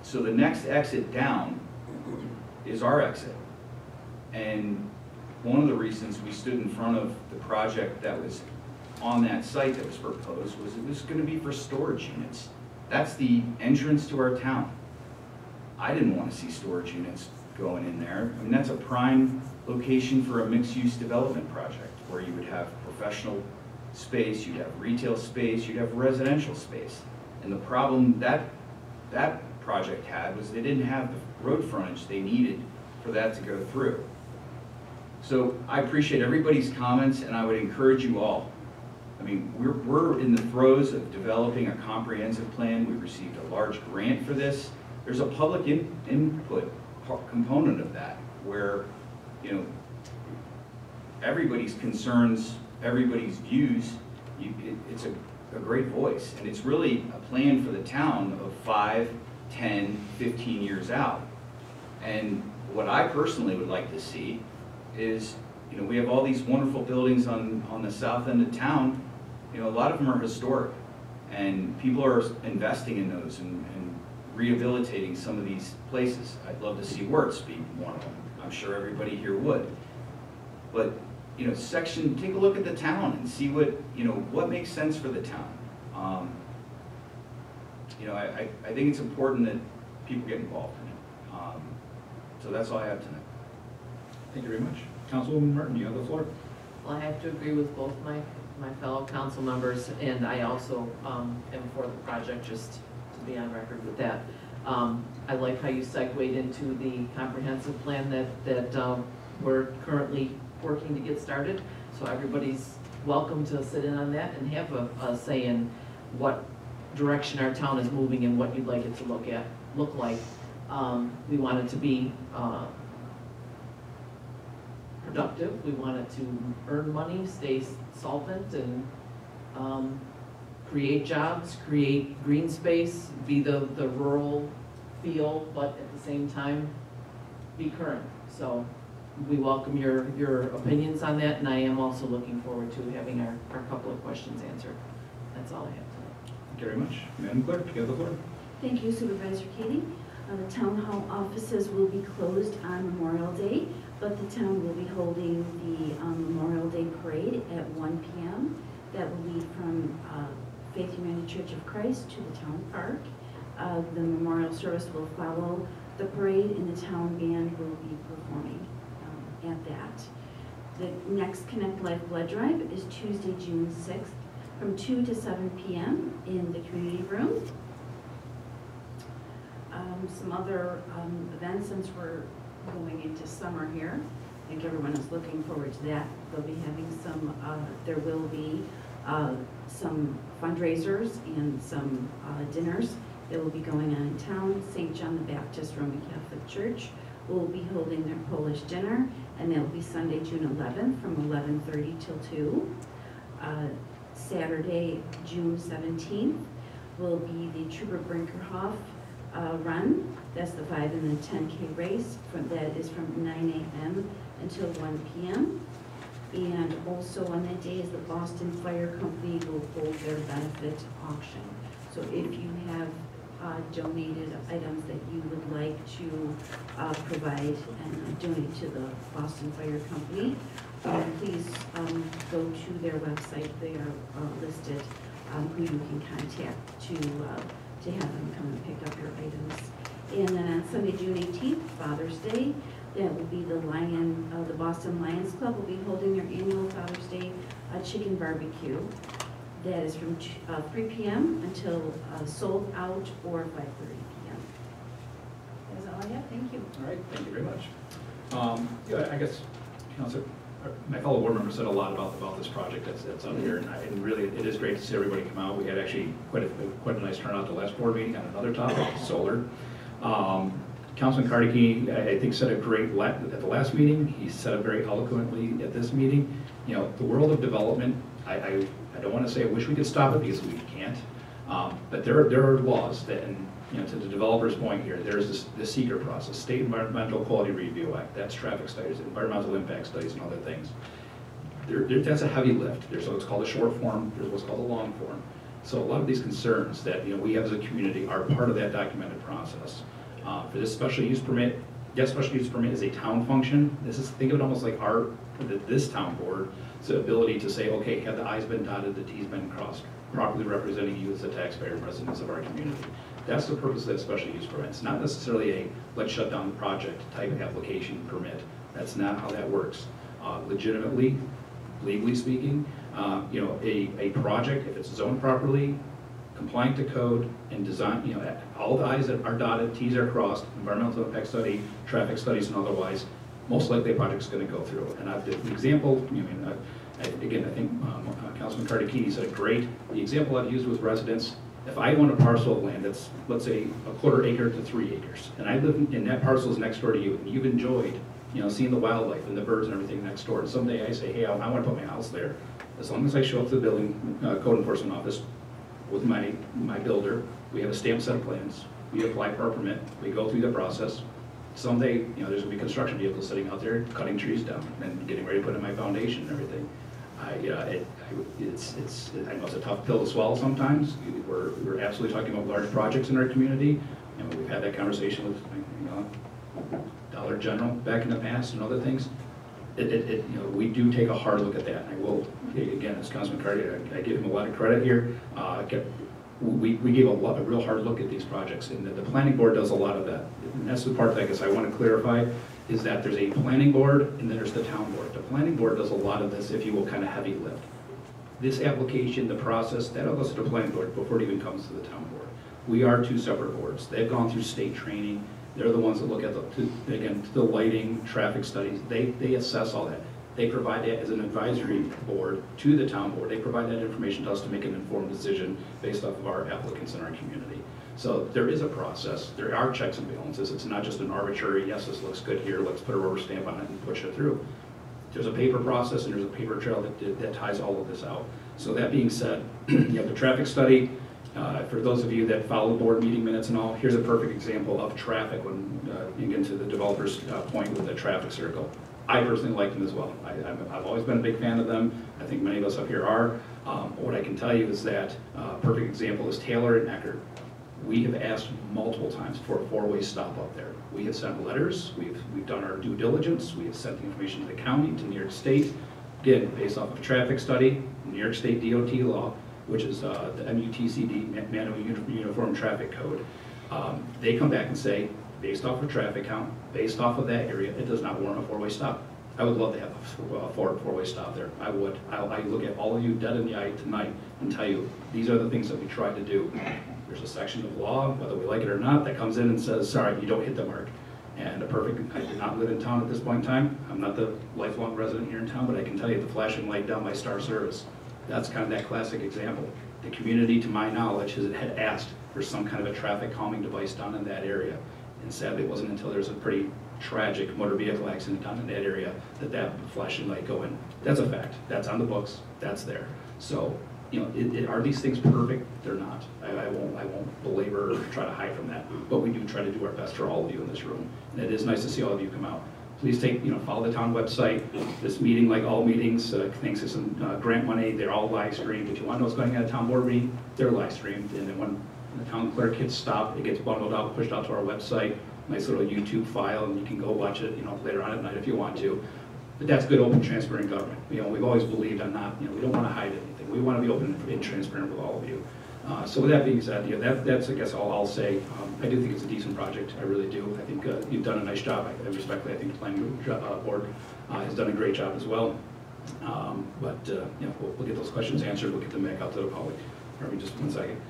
S6: So the next exit down is our exit. And one of the reasons we stood in front of the project that was on that site that was proposed was it was gonna be for storage units. That's the entrance to our town. I didn't wanna see storage units going in there. I mean, that's a prime location for a mixed-use development project where you would have professional space, you'd have retail space, you'd have residential space. And the problem that, that project had was they didn't have the road frontage they needed for that to go through. So I appreciate everybody's comments, and I would encourage you all. I mean, we're, we're in the throes of developing a comprehensive plan. We received a large grant for this. There's a public in- input component of that, where, you know, everybody's concerns, everybody's views, you, it, it's a, a great voice. And it's really a plan for the town of five, 10, 15 years out. And what I personally would like to see is, you know, we have all these wonderful buildings on, on the south end of town. You know, a lot of them are historic. And people are investing in those and, and rehabilitating some of these places. I'd love to see Wertz be one of them. I'm sure everybody here would. But, you know, section, take a look at the town and see what, you know, what makes sense for the town. Um, You know, I, I, think it's important that people get involved So that's all I have tonight.
S1: Thank you very much. Councilwoman Martin, you have the floor.
S15: Well, I have to agree with both my, my fellow council members, and I also um, am for the project, just to be on record with that. Um, I like how you segued into the comprehensive plan that, that um, we're currently working to get started. So everybody's welcome to sit in on that and have a, a say in what direction our town is moving and what you'd like it to look at, look like. Um, We want it to be uh, productive, we want it to earn money, stay solvent, and um, create jobs, create green space, be the, the rural feel, but at the same time, be current. So we welcome your, your opinions on that, and I am also looking forward to having our, our couple of questions answered. That's all I have tonight.
S1: Thank you very much. Madam Clerk, you have the floor.
S16: Thank you Supervisor Keating. Uh, The town hall offices will be closed on Memorial Day, but the town will be holding the um, Memorial Day Parade at 1 PM. That will be from uh, Faith United Church of Christ to the town park. Uh, The memorial service will follow the parade, and the town band will be performing um, at that. The next Connect Life Blood Drive is Tuesday, June 6th, from 2 to 7 PM in the community room um, some other um, events, since we're going into summer here. I think everyone is looking forward to that. They'll be having some, uh, there will be uh, some fundraisers and some uh, dinners that will be going on in town. St. John the Baptist Roman Catholic Church will be holding their Polish dinner, and that will be Sunday, June 11th, from 11:30 till 2. Uh, Saturday, June 17th, will be the Trooper Brinkerhoff uh, Run. That's the 5 and the 10K race. From That is from 9 a.m. until 1 p.m. And also on that day is the Boston Fire Company will hold their benefit auction. So if you have uh, donated items that you would like to uh, provide and donate to the Boston Fire Company, um, please um, go to their website. They are uh, listed um, who you can contact to, uh, to have them come and pick up your items. And then on Sunday, June 18th, Father's Day, that will be the Lion, uh, the Boston Lions Club will be holding their annual Father's Day uh, chicken barbecue. That is from uh, 3 p.m. until uh, sold out or 5:30 p.m. That's all I have, thank you.
S1: All right, thank you very much. Um, Yeah, I guess, Counselor, uh, my fellow board member said a lot about, about this project that's, that's out here, and I, and really, it is great to see everybody come out. We had actually quite a, quite a nice turnout the last board meeting on another topic, solar. Um, Councilman Carnegie, I, think said a great, at the last meeting, he said it very eloquently at this meeting. You know, the world of development, I, I, I don't want to say I wish we could stop it because we can't. Um, But there are, there are laws that, and, you know, to the developer's point here, there's this, the SEQR process, State Environmental Quality Review Act, that's traffic studies, environmental impact studies and other things. There, there, that's a heavy lift. There's what's called a short form, there's what's called a long form. So a lot of these concerns that, you know, we have as a community are part of that documented process. Uh, For this special use permit, yes, special use permit is a town function. This is, think of it almost like our, this town board, the ability to say, okay, have the i's been dotted, the t's been crossed, properly representing you as a taxpayer and residents of our community. That's the purpose of that special use permit. It's not necessarily a, let's shut down the project type application permit. That's not how that works. Uh, Legitimately, legally speaking, uh, you know, a, a project, if it's zoned properly, compliant to code, and design, you know, all the i's are dotted, t's are crossed, environmental impact study, traffic studies and otherwise, most likely a project's gonna go through. And I've, the example, I mean, I- I- again, I think um, uh, Councilman Carnegie said it great. The example I've used with residents, if I own a parcel of land that's, let's say, a quarter acre to three acres, and I live, in that parcel is next door to you, and you've enjoyed, you know, seeing the wildlife and the birds and everything next door, and someday I say, hey, I, I wanna put my house there, as long as I show up to the building, uh, code enforcement office with my, my builder, we have a stamped set of plans, we apply for a permit, we go through the process. Someday, you know, there's gonna be construction vehicles sitting out there cutting trees down and getting ready to put in my foundation and everything. I, uh, it, I- it's, it's, I know it's a tough pill to swallow sometimes. We're, we're absolutely talking about large projects in our community, and we've had that conversation with, you know, Dollar General back in the past and other things. It, it, it, you know, we do take a hard look at that, and I will, again, as Councilman Carter, I I give him a lot of credit here. Uh, get- we, we gave a lot, a real hard look at these projects, and the, the planning board does a lot of that. And that's the part that I guess I want to clarify, is that there's a planning board and then there's the town board. The planning board does a lot of this, if you will, kind of heavy lift. This application, the process, that all goes to the planning board before it even comes to the town board. We are two separate boards. They've gone through state training. They're the ones that look at the, to- again, the lighting, traffic studies. They, they assess all that. They provide that as an advisory board to the town board. They provide that information to us to make an informed decision based off of our applicants in our community. So there is a process. There are checks and balances. It's not just an arbitrary, yes, this looks good here, let's put a rubber stamp on it and push it through. There's a paper process and there's a paper trail that, that ties all of this out. So that being said, [CLEARS THROAT] you have the traffic study. Uh, For those of you that follow the board meeting minutes and all, here's a perfect example of traffic when, uh, you get to the developer's uh, point with the traffic circle. I personally like them as well. I, I've always been a big fan of them. I think many of us up here are. Um, What I can tell you is that, uh, perfect example is Taylor and Eckerd. We have asked multiple times for a four-way stop up there. We have sent letters, we've, we've done our due diligence, we have sent the information to the county, to New York State, again, based off of a traffic study, New York State DOT law, which is uh, the MUTCD, Manual Uniform Traffic Code. Um, They come back and say, based off of traffic count, based off of that area, it does not warrant a four-way stop. I would love to have a four, four-way stop there. I would. I, I look at all of you dead in the eye tonight and tell you, these are the things that we tried to do. There's a section of law, whether we like it or not, that comes in and says, sorry, you don't hit the mark. And a perfect, I did not live in town at this point in time. I'm not the lifelong resident here in town, but I can tell you the flashing light down by Star Service. That's kind of that classic example. The community, to my knowledge, has, had asked for some kind of a traffic calming device down in that area. And sadly, it wasn't until there was a pretty tragic motor vehicle accident down in that area that that flashing light go in. That's a fact. That's on the books. That's there. So, you know, it, it, are these things perfect? They're not. I, I won't, I won't belabor or try to hide from that. But we do try to do our best for all of you in this room. And it is nice to see all of you come out. Please take, you know, follow the town website. This meeting, like all meetings, uh, thanks to some uh, grant money, they're all live streamed. If you want to know what's going on at town board meeting, they're live streamed. And then when the town clerk hits stop, it gets bundled out, pushed out to our website, nice little YouTube file, and you can go watch it, you know, later on at night if you want to. But that's good, open, transparent government. You know, we've always believed on not, you know, we don't want to hide anything. We want to be open and transparent with all of you. Uh, So with that being said, that, that's, I guess, all I'll say. Um, I do think it's a decent project, I really do. I think uh, you've done a nice job. I I respectfully, I think the planning uh, board uh, has done a great job as well. Um, But, uh, we'll, we'll get those questions answered, we'll get them back out to the public. Pardon me just one second.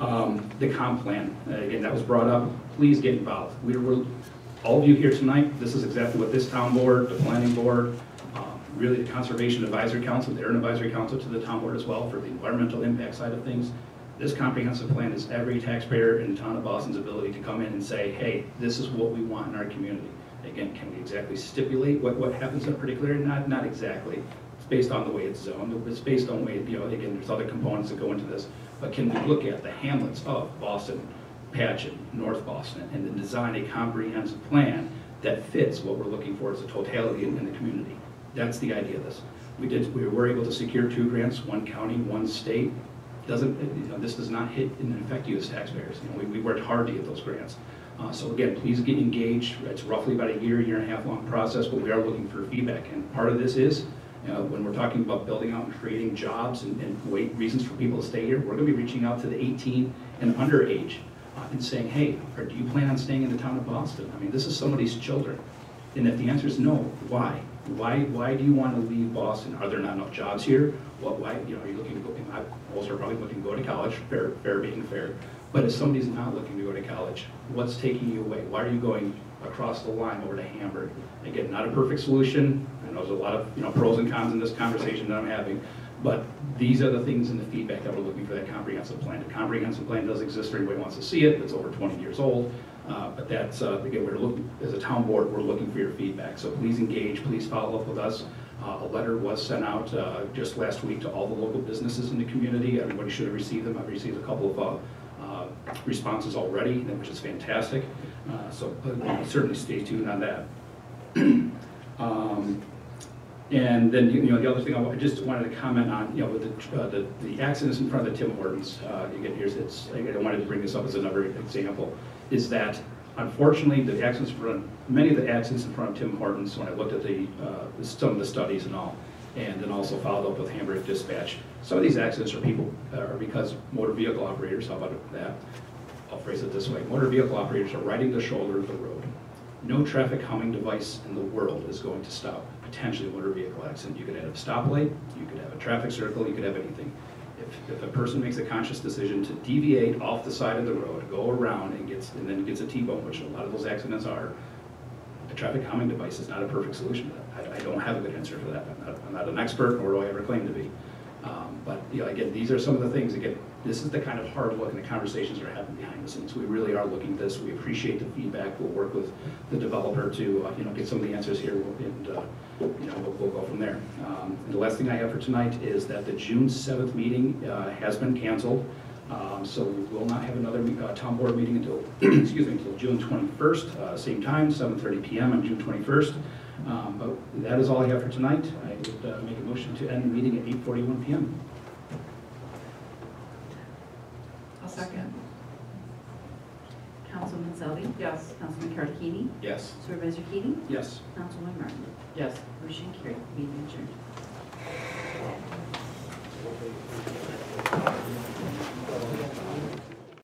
S1: Um, The comp plan, uh, again, that was brought up, please get involved. We were, all of you here tonight, this is exactly what this town board, the planning board, really the Conservation Advisory Council, they're an advisory council to the town board as well for the environmental impact side of things. This comprehensive plan is every taxpayer in the town of Boston's ability to come in and say, hey, this is what we want in our community. Again, can we exactly stipulate what, what happens in a particular, not, not exactly. It's based on the way it's zoned, it's based on way, you know, again, there's other components that go into this. But can we look at the hamlets of Boston, Patchin, North Boston, and then design a comprehensive plan that fits what we're looking for as a totality in, in the community? That's the idea of this. We did, we were able to secure two grants, one county, one state. Doesn't, you know, this does not hit and affect you as taxpayers. You know, we, we worked hard to get those grants. Uh, so again, please get engaged. It's roughly about a year, year and a half long process, but we are looking for feedback. And part of this is, you know, when we're talking about building out and creating jobs and, and wait, reasons for people to stay here, we're gonna be reaching out to the 18 and under age uh, and saying, hey, do you plan on staying in the town of Boston? I mean, this is somebody's children. And if the answer is no, why? Why, why do you want to leave Boston? Are there not enough jobs here? What, why, you know, are you looking to go, I- most are probably looking to go to college, fair, fair being fair. But if somebody's not looking to go to college, what's taking you away? Why are you going across the line over to Hamburg? Again, not a perfect solution. I know there's a lot of, you know, pros and cons in this conversation that I'm having. But these are the things in the feedback that we're looking for that comprehensive plan. The comprehensive plan does exist, everybody wants to see it, it's over 20 years old. Uh, But that's, uh, again, we're looking, as a town board, we're looking for your feedback. So please engage, please follow up with us. Uh, A letter was sent out uh, just last week to all the local businesses in the community. Everybody should have received them. I've received a couple of uh, responses already, which is fantastic. So certainly stay tuned on that. [CLEARS THROAT] Um, and then, you know, the other thing I just wanted to comment on, you know, with the, uh, the, the accidents in front of the Tim Hortons, uh, again, here's, it's, I wanted to bring this up as another example, is that unfortunately, the accidents in front, many of the accidents in front of Tim Hortons, when I looked at the, uh, some of the studies and all, and then also followed up with Hamburg Dispatch, some of these accidents are people, are because motor vehicle operators, how about that? I'll phrase it this way, motor vehicle operators are riding the shoulder of the road. No traffic calming device in the world is going to stop potentially a motor vehicle accident. You could have a stoplight, you could have a traffic circle, you could have anything. If, a person makes a conscious decision to deviate off the side of the road, go around and gets, and then gets a T-bone, which a lot of those accidents are, a traffic calming device is not a perfect solution to that. I, I don't have a good answer for that. I'm not, I'm not an expert, nor do I ever claim to be. But, you know, again, these are some of the things, again, this is the kind of hard look and the conversations that are happening behind the scenes. We really are looking at this, we appreciate the feedback, we'll work with the developer to, uh, you know, get some of the answers here, and, uh, you know, we'll, we'll go from there. Um, And the last thing I have for tonight is that the June seventh meeting uh, has been canceled. Um, So we will not have another uh, town board meeting until, [CLEARS THROAT] excuse me, until June twenty-first, uh, same time, seven thirty PM on June twenty-first. Um, But that is all I have for tonight. I would uh, make a motion to end the meeting at eight forty-one PM.
S3: I'll second.
S16: Councilman Selby?
S3: Yes.
S16: Councilman Cartini?
S6: Yes.
S16: Supervisor Keating?
S1: Yes.
S16: Councilwoman Martin?
S3: Yes.
S16: Motion carried, meeting adjourned.